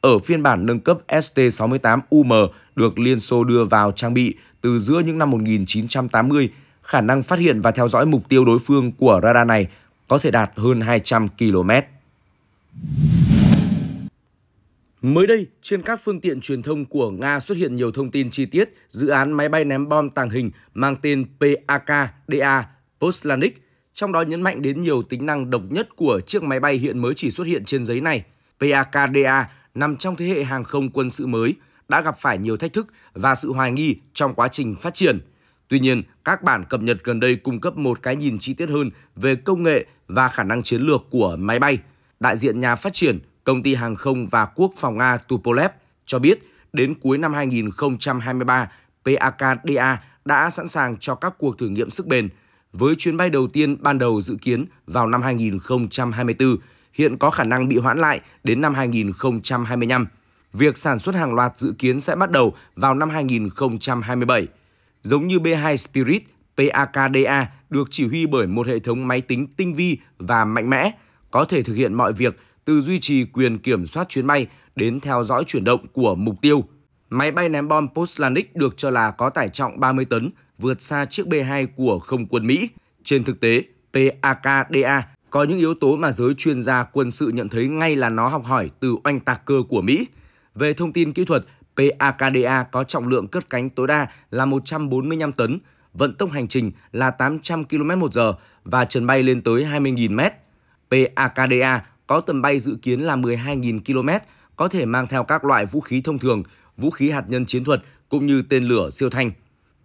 Ở phiên bản nâng cấp ST-68UM được Liên Xô đưa vào trang bị từ giữa những năm 1980, khả năng phát hiện và theo dõi mục tiêu đối phương của radar này có thể đạt hơn 200 km. Mới đây, trên các phương tiện truyền thông của Nga xuất hiện nhiều thông tin chi tiết dự án máy bay ném bom tàng hình mang tên PAK-DA Poslanik, trong đó nhấn mạnh đến nhiều tính năng độc nhất của chiếc máy bay hiện mới chỉ xuất hiện trên giấy này. PAK-DA nằm trong thế hệ hàng không quân sự mới, đã gặp phải nhiều thách thức và sự hoài nghi trong quá trình phát triển – Tuy nhiên, các bản cập nhật gần đây cung cấp một cái nhìn chi tiết hơn về công nghệ và khả năng chiến lược của máy bay. Đại diện nhà phát triển, công ty hàng không và quốc phòng Nga Tupolev cho biết đến cuối năm 2023, PAKDA đã sẵn sàng cho các cuộc thử nghiệm sức bền. Với chuyến bay đầu tiên ban đầu dự kiến vào năm 2024, hiện có khả năng bị hoãn lại đến năm 2025. Việc sản xuất hàng loạt dự kiến sẽ bắt đầu vào năm 2027. Giống như B2 Spirit, PAKDA được chỉ huy bởi một hệ thống máy tính tinh vi và mạnh mẽ, có thể thực hiện mọi việc từ duy trì quyền kiểm soát chuyến bay đến theo dõi chuyển động của mục tiêu. Máy bay ném bom Postlandic được cho là có tải trọng 30 tấn, vượt xa chiếc B-2 của không quân Mỹ. Trên thực tế, PAKDA có những yếu tố mà giới chuyên gia quân sự nhận thấy ngay là nó học hỏi từ oanh tạc cơ của Mỹ. Về thông tin kỹ thuật, PAKDA có trọng lượng cất cánh tối đa là 145 tấn, vận tốc hành trình là 800 km một giờ và trần bay lên tới 20.000 m. PAKDA có tầm bay dự kiến là 12.000 km, có thể mang theo các loại vũ khí thông thường, vũ khí hạt nhân chiến thuật cũng như tên lửa siêu thanh.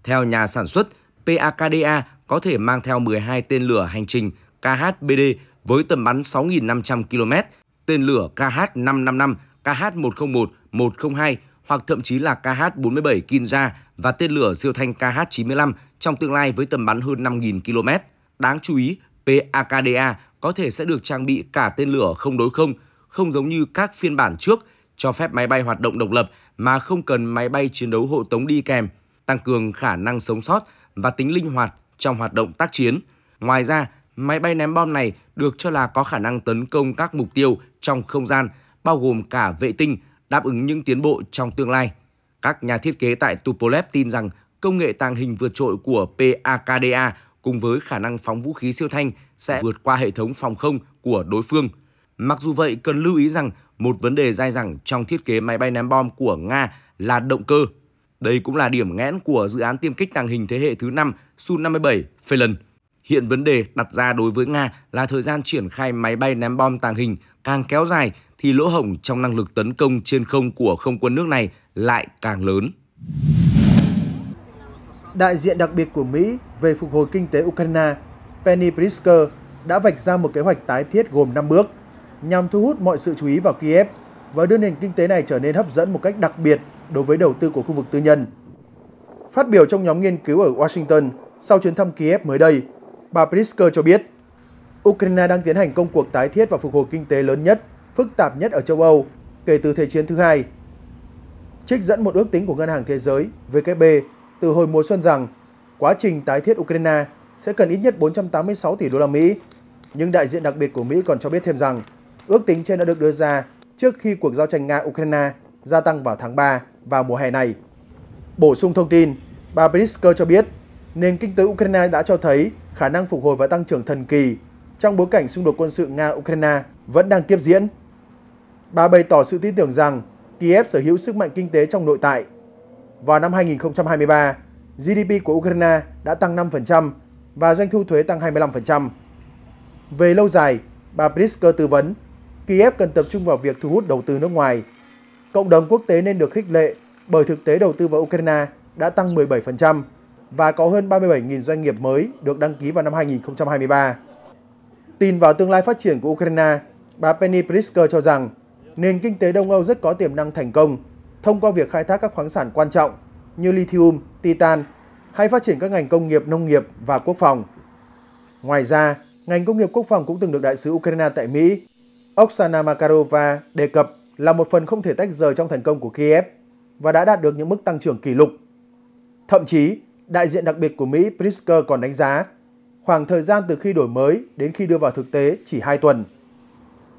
Theo nhà sản xuất, PAKDA có thể mang theo 12 tên lửa hành trình KHBD với tầm bắn 6.500 km, tên lửa KH-555, KH-101, 102 hoặc thậm chí là KH-47 Kinza và tên lửa siêu thanh KH-95 trong tương lai với tầm bắn hơn 5.000 km. Đáng chú ý, PAKDA có thể sẽ được trang bị cả tên lửa không đối không, không giống như các phiên bản trước cho phép máy bay hoạt động độc lập mà không cần máy bay chiến đấu hộ tống đi kèm, tăng cường khả năng sống sót và tính linh hoạt trong hoạt động tác chiến. Ngoài ra, máy bay ném bom này được cho là có khả năng tấn công các mục tiêu trong không gian, bao gồm cả vệ tinh, đáp ứng những tiến bộ trong tương lai. Các nhà thiết kế tại Tupolev tin rằng công nghệ tàng hình vượt trội của PAKDA cùng với khả năng phóng vũ khí siêu thanh sẽ vượt qua hệ thống phòng không của đối phương. Mặc dù vậy, cần lưu ý rằng một vấn đề dai dẳng trong thiết kế máy bay ném bom của Nga là động cơ. Đây cũng là điểm nghẽn của dự án tiêm kích tàng hình thế hệ thứ 5 Su-57 Phelan. Hiện vấn đề đặt ra đối với Nga là thời gian triển khai máy bay ném bom tàng hình càng kéo dài thì lỗ hổng trong năng lực tấn công trên không của không quân nước này lại càng lớn. Đại diện đặc biệt của Mỹ về phục hồi kinh tế Ukraine, Penny Pritzker, đã vạch ra một kế hoạch tái thiết gồm 5 bước nhằm thu hút mọi sự chú ý vào Kiev và đưa nền kinh tế này trở nên hấp dẫn một cách đặc biệt đối với đầu tư của khu vực tư nhân. Phát biểu trong nhóm nghiên cứu ở Washington sau chuyến thăm Kiev mới đây, bà Pritzker cho biết Ukraine đang tiến hành công cuộc tái thiết và phục hồi kinh tế lớn nhất, phức tạp nhất ở châu Âu kể từ Thế chiến thứ hai. Trích dẫn một ước tính của Ngân hàng Thế giới WB từ hồi mùa xuân rằng quá trình tái thiết Ukraine sẽ cần ít nhất 486 tỷ đô la Mỹ. Nhưng đại diện đặc biệt của Mỹ còn cho biết thêm rằng ước tính trên đã được đưa ra trước khi cuộc giao tranh Nga-Ukraine gia tăng vào tháng 3 vào mùa hè này. Bổ sung thông tin, bà Brisker cho biết nền kinh tế Ukraine đã cho thấy khả năng phục hồi và tăng trưởng thần kỳ trong bối cảnh xung đột quân sự Nga-Ukraine vẫn đang tiếp diễn. Bà bày tỏ sự tin tưởng rằng Kiev sở hữu sức mạnh kinh tế trong nội tại. Vào năm 2023, GDP của Ukraine đã tăng 5% và doanh thu thuế tăng 25%. Về lâu dài, bà Brisker tư vấn Kiev cần tập trung vào việc thu hút đầu tư nước ngoài. Cộng đồng quốc tế nên được khích lệ bởi thực tế đầu tư vào Ukraine đã tăng 17% và có hơn 37.000 doanh nghiệp mới được đăng ký vào năm 2023. Tin vào tương lai phát triển của Ukraine, bà Penny Brisker cho rằng nền kinh tế Đông Âu rất có tiềm năng thành công thông qua việc khai thác các khoáng sản quan trọng như lithium, titan hay phát triển các ngành công nghiệp nông nghiệp và quốc phòng. Ngoài ra, ngành công nghiệp quốc phòng cũng từng được đại sứ Ukraine tại Mỹ, Oksana Makarova đề cập là một phần không thể tách rời trong thành công của Kiev và đã đạt được những mức tăng trưởng kỷ lục. Thậm chí, đại diện đặc biệt của Mỹ Pritzker còn đánh giá khoảng thời gian từ khi đổi mới đến khi đưa vào thực tế chỉ 2 tuần.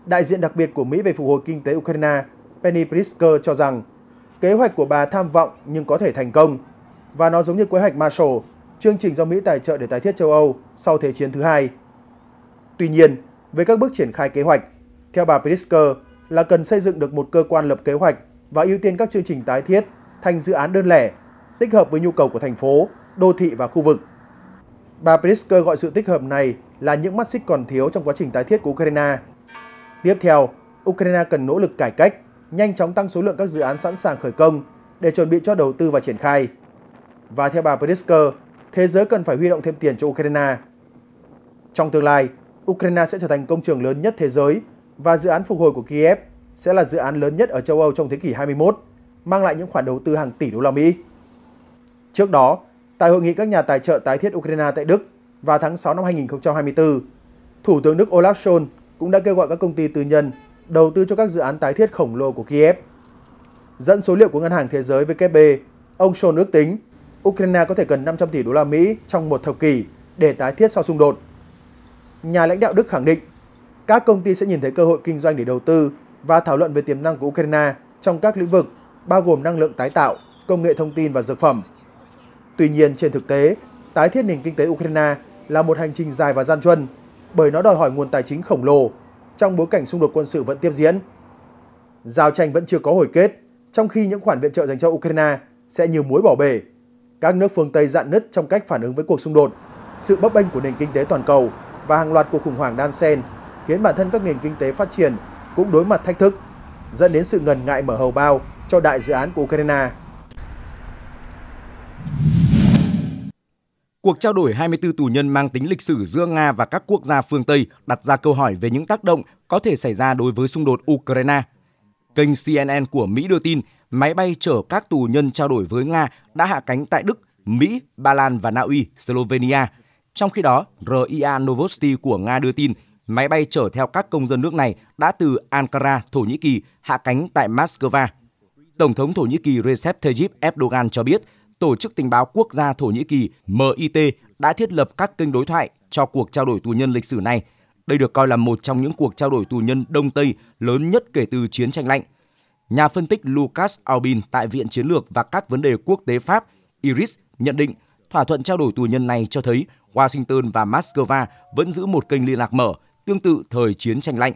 Đại diện đặc biệt của Mỹ về phục hồi kinh tế Ukraine Penny Pritzker cho rằng kế hoạch của bà tham vọng nhưng có thể thành công và nó giống như kế hoạch Marshall, chương trình do Mỹ tài trợ để tái thiết châu Âu sau Thế chiến thứ hai. Tuy nhiên, với các bước triển khai kế hoạch, theo bà Pritzker là cần xây dựng được một cơ quan lập kế hoạch và ưu tiên các chương trình tái thiết thành dự án đơn lẻ, tích hợp với nhu cầu của thành phố, đô thị và khu vực. Bà Pritzker gọi sự tích hợp này là những mắt xích còn thiếu trong quá trình tái thiết của Ukraine. Tiếp theo, Ukraine cần nỗ lực cải cách, nhanh chóng tăng số lượng các dự án sẵn sàng khởi công để chuẩn bị cho đầu tư và triển khai. Và theo bà Pritzker, thế giới cần phải huy động thêm tiền cho Ukraine. Trong tương lai, Ukraine sẽ trở thành công trường lớn nhất thế giới và dự án phục hồi của Kiev sẽ là dự án lớn nhất ở châu Âu trong thế kỷ 21, mang lại những khoản đầu tư hàng tỷ đô la Mỹ. Trước đó, tại hội nghị các nhà tài trợ tái thiết Ukraine tại Đức vào tháng 6 năm 2024, Thủ tướng Đức Olaf Scholz cũng đã kêu gọi các công ty tư nhân đầu tư cho các dự án tái thiết khổng lồ của Kiev. Dẫn số liệu của Ngân hàng Thế giới WB, ông Scholz ước tính Ukraine có thể cần 500 tỷ đô la Mỹ trong một thập kỷ để tái thiết sau xung đột. Nhà lãnh đạo Đức khẳng định các công ty sẽ nhìn thấy cơ hội kinh doanh để đầu tư và thảo luận về tiềm năng của Ukraine trong các lĩnh vực bao gồm năng lượng tái tạo, công nghệ thông tin và dược phẩm. Tuy nhiên, trên thực tế, tái thiết nền kinh tế Ukraine là một hành trình dài và gian truân bởi nó đòi hỏi nguồn tài chính khổng lồ trong bối cảnh xung đột quân sự vẫn tiếp diễn. Giao tranh vẫn chưa có hồi kết, trong khi những khoản viện trợ dành cho Ukraine sẽ như muối bỏ bể. Các nước phương Tây dạn nứt trong cách phản ứng với cuộc xung đột, sự bấp bênh của nền kinh tế toàn cầu và hàng loạt cuộc khủng hoảng đan xen khiến bản thân các nền kinh tế phát triển cũng đối mặt thách thức, dẫn đến sự ngần ngại mở hầu bao cho đại dự án của Ukraine. Cuộc trao đổi 24 tù nhân mang tính lịch sử giữa Nga và các quốc gia phương Tây đặt ra câu hỏi về những tác động có thể xảy ra đối với xung đột Ukraine. Kênh CNN của Mỹ đưa tin máy bay chở các tù nhân trao đổi với Nga đã hạ cánh tại Đức, Mỹ, Ba Lan và Na Uy, Slovenia. Trong khi đó, RIA Novosti của Nga đưa tin máy bay chở theo các công dân nước này đã từ Ankara, Thổ Nhĩ Kỳ hạ cánh tại Moscow. Tổng thống Thổ Nhĩ Kỳ Recep Tayyip Erdogan cho biết Tổ chức Tình báo Quốc gia Thổ Nhĩ Kỳ MIT đã thiết lập các kênh đối thoại cho cuộc trao đổi tù nhân lịch sử này. Đây được coi là một trong những cuộc trao đổi tù nhân Đông Tây lớn nhất kể từ chiến tranh lạnh. Nhà phân tích Lucas Albin tại Viện Chiến lược và các vấn đề quốc tế Pháp Iris nhận định thỏa thuận trao đổi tù nhân này cho thấy Washington và Moscow vẫn giữ một kênh liên lạc mở, tương tự thời chiến tranh lạnh.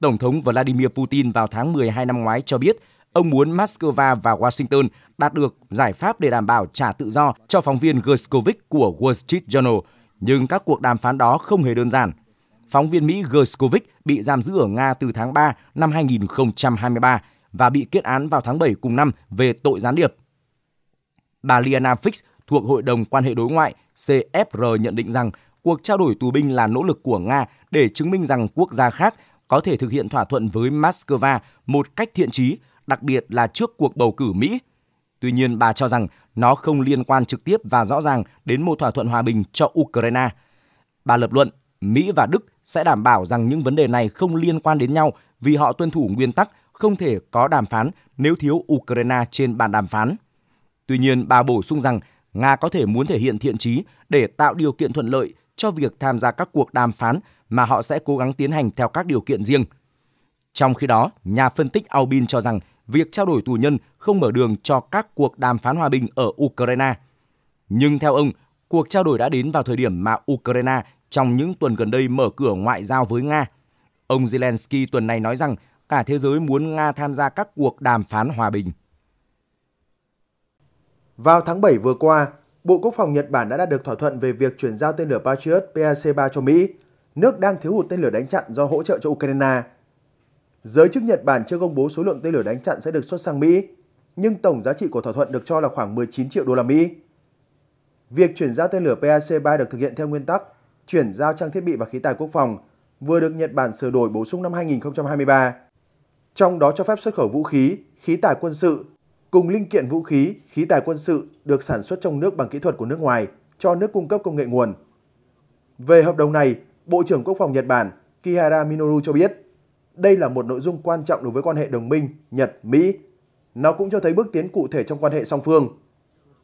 Tổng thống Vladimir Putin vào tháng 12 năm ngoái cho biết ông muốn Moscow và Washington đạt được giải pháp để đảm bảo trả tự do cho phóng viên Gershkovich của Wall Street Journal, nhưng các cuộc đàm phán đó không hề đơn giản. Phóng viên Mỹ Gershkovich bị giam giữ ở Nga từ tháng 3 năm 2023 và bị kết án vào tháng 7 cùng năm về tội gián điệp. Bà Liana Fix thuộc Hội đồng quan hệ đối ngoại CFR nhận định rằng cuộc trao đổi tù binh là nỗ lực của Nga để chứng minh rằng quốc gia khác có thể thực hiện thỏa thuận với Moscow một cách thiện trí, đặc biệt là trước cuộc bầu cử Mỹ. Tuy nhiên, bà cho rằng nó không liên quan trực tiếp và rõ ràng đến một thỏa thuận hòa bình cho Ukraine. Bà lập luận Mỹ và Đức sẽ đảm bảo rằng những vấn đề này không liên quan đến nhau vì họ tuân thủ nguyên tắc không thể có đàm phán nếu thiếu Ukraine trên bàn đàm phán. Tuy nhiên, bà bổ sung rằng Nga có thể muốn thể hiện thiện trí để tạo điều kiện thuận lợi cho việc tham gia các cuộc đàm phán mà họ sẽ cố gắng tiến hành theo các điều kiện riêng. Trong khi đó, nhà phân tích Albin cho rằng việc trao đổi tù nhân không mở đường cho các cuộc đàm phán hòa bình ở Ukraine. Nhưng theo ông, cuộc trao đổi đã đến vào thời điểm mà Ukraine trong những tuần gần đây mở cửa ngoại giao với Nga. Ông Zelensky tuần này nói rằng cả thế giới muốn Nga tham gia các cuộc đàm phán hòa bình. Vào tháng 7 vừa qua, Bộ Quốc phòng Nhật Bản đã đạt được thỏa thuận về việc chuyển giao tên lửa Patriot PAC-3 cho Mỹ, nước đang thiếu hụt tên lửa đánh chặn do hỗ trợ cho Ukraine. Giới chức Nhật Bản chưa công bố số lượng tên lửa đánh chặn sẽ được xuất sang Mỹ, nhưng tổng giá trị của thỏa thuận được cho là khoảng 19 triệu đô la Mỹ. Việc chuyển giao tên lửa PAC-3 được thực hiện theo nguyên tắc chuyển giao trang thiết bị và khí tài quốc phòng vừa được Nhật Bản sửa đổi bổ sung năm 2023. Trong đó cho phép xuất khẩu vũ khí, khí tài quân sự cùng linh kiện vũ khí, khí tài quân sự được sản xuất trong nước bằng kỹ thuật của nước ngoài cho nước cung cấp công nghệ nguồn. Về hợp đồng này, Bộ trưởng Quốc phòng Nhật Bản Kihara Minoru cho biết, đây là một nội dung quan trọng đối với quan hệ đồng minh Nhật-Mỹ. Nó cũng cho thấy bước tiến cụ thể trong quan hệ song phương.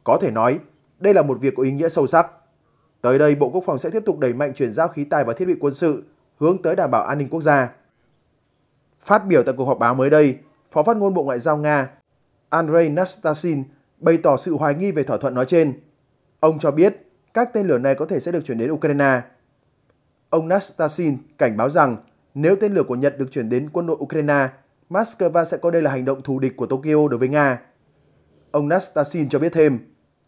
Có thể nói, đây là một việc có ý nghĩa sâu sắc. Tới đây, Bộ Quốc phòng sẽ tiếp tục đẩy mạnh chuyển giao khí tài và thiết bị quân sự hướng tới đảm bảo an ninh quốc gia. Phát biểu tại cuộc họp báo mới đây, Phó phát ngôn Bộ Ngoại giao Nga Andrei Nastasin bày tỏ sự hoài nghi về thỏa thuận nói trên. Ông cho biết các tên lửa này có thể sẽ được chuyển đến Ukraine. Ông Nastasin cảnh báo rằng nếu tên lửa của Nhật được chuyển đến quân đội Ukraine, Moscow sẽ coi đây là hành động thù địch của Tokyo đối với Nga. Ông Nastasin cho biết thêm,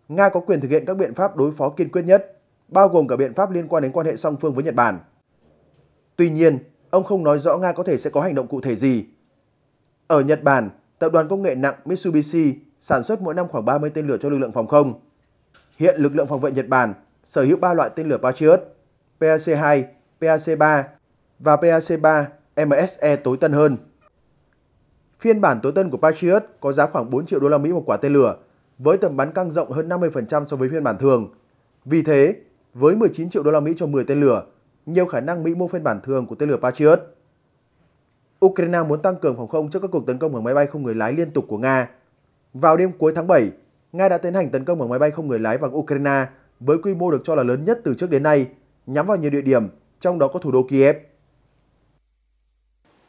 Nga có quyền thực hiện các biện pháp đối phó kiên quyết nhất, bao gồm cả biện pháp liên quan đến quan hệ song phương với Nhật Bản. Tuy nhiên, ông không nói rõ Nga có thể sẽ có hành động cụ thể gì. Ở Nhật Bản, tập đoàn công nghệ nặng Mitsubishi sản xuất mỗi năm khoảng 30 tên lửa cho lực lượng phòng không. Hiện lực lượng phòng vệ Nhật Bản sở hữu 3 loại tên lửa Patriot, PAC-2, PAC-3 và PAC-3 MSE tối tân hơn. Phiên bản tối tân của Patriot có giá khoảng 4 triệu đô la Mỹ một quả tên lửa, với tầm bắn căng rộng hơn 50% so với phiên bản thường. Vì thế, với 19 triệu đô la Mỹ cho 10 tên lửa, nhiều khả năng Mỹ mua phiên bản thường của tên lửa Patriot. Ukraine muốn tăng cường phòng không trước các cuộc tấn công bằng máy bay không người lái liên tục của Nga. Vào đêm cuối tháng 7, Nga đã tiến hành tấn công bằng máy bay không người lái vào Ukraine với quy mô được cho là lớn nhất từ trước đến nay, nhắm vào nhiều địa điểm, trong đó có thủ đô Kiev.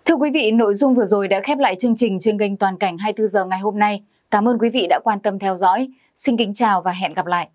Thưa quý vị, nội dung vừa rồi đã khép lại chương trình trên kênh Toàn cảnh 24 giờ ngày hôm nay. Cảm ơn quý vị đã quan tâm theo dõi. Xin kính chào và hẹn gặp lại.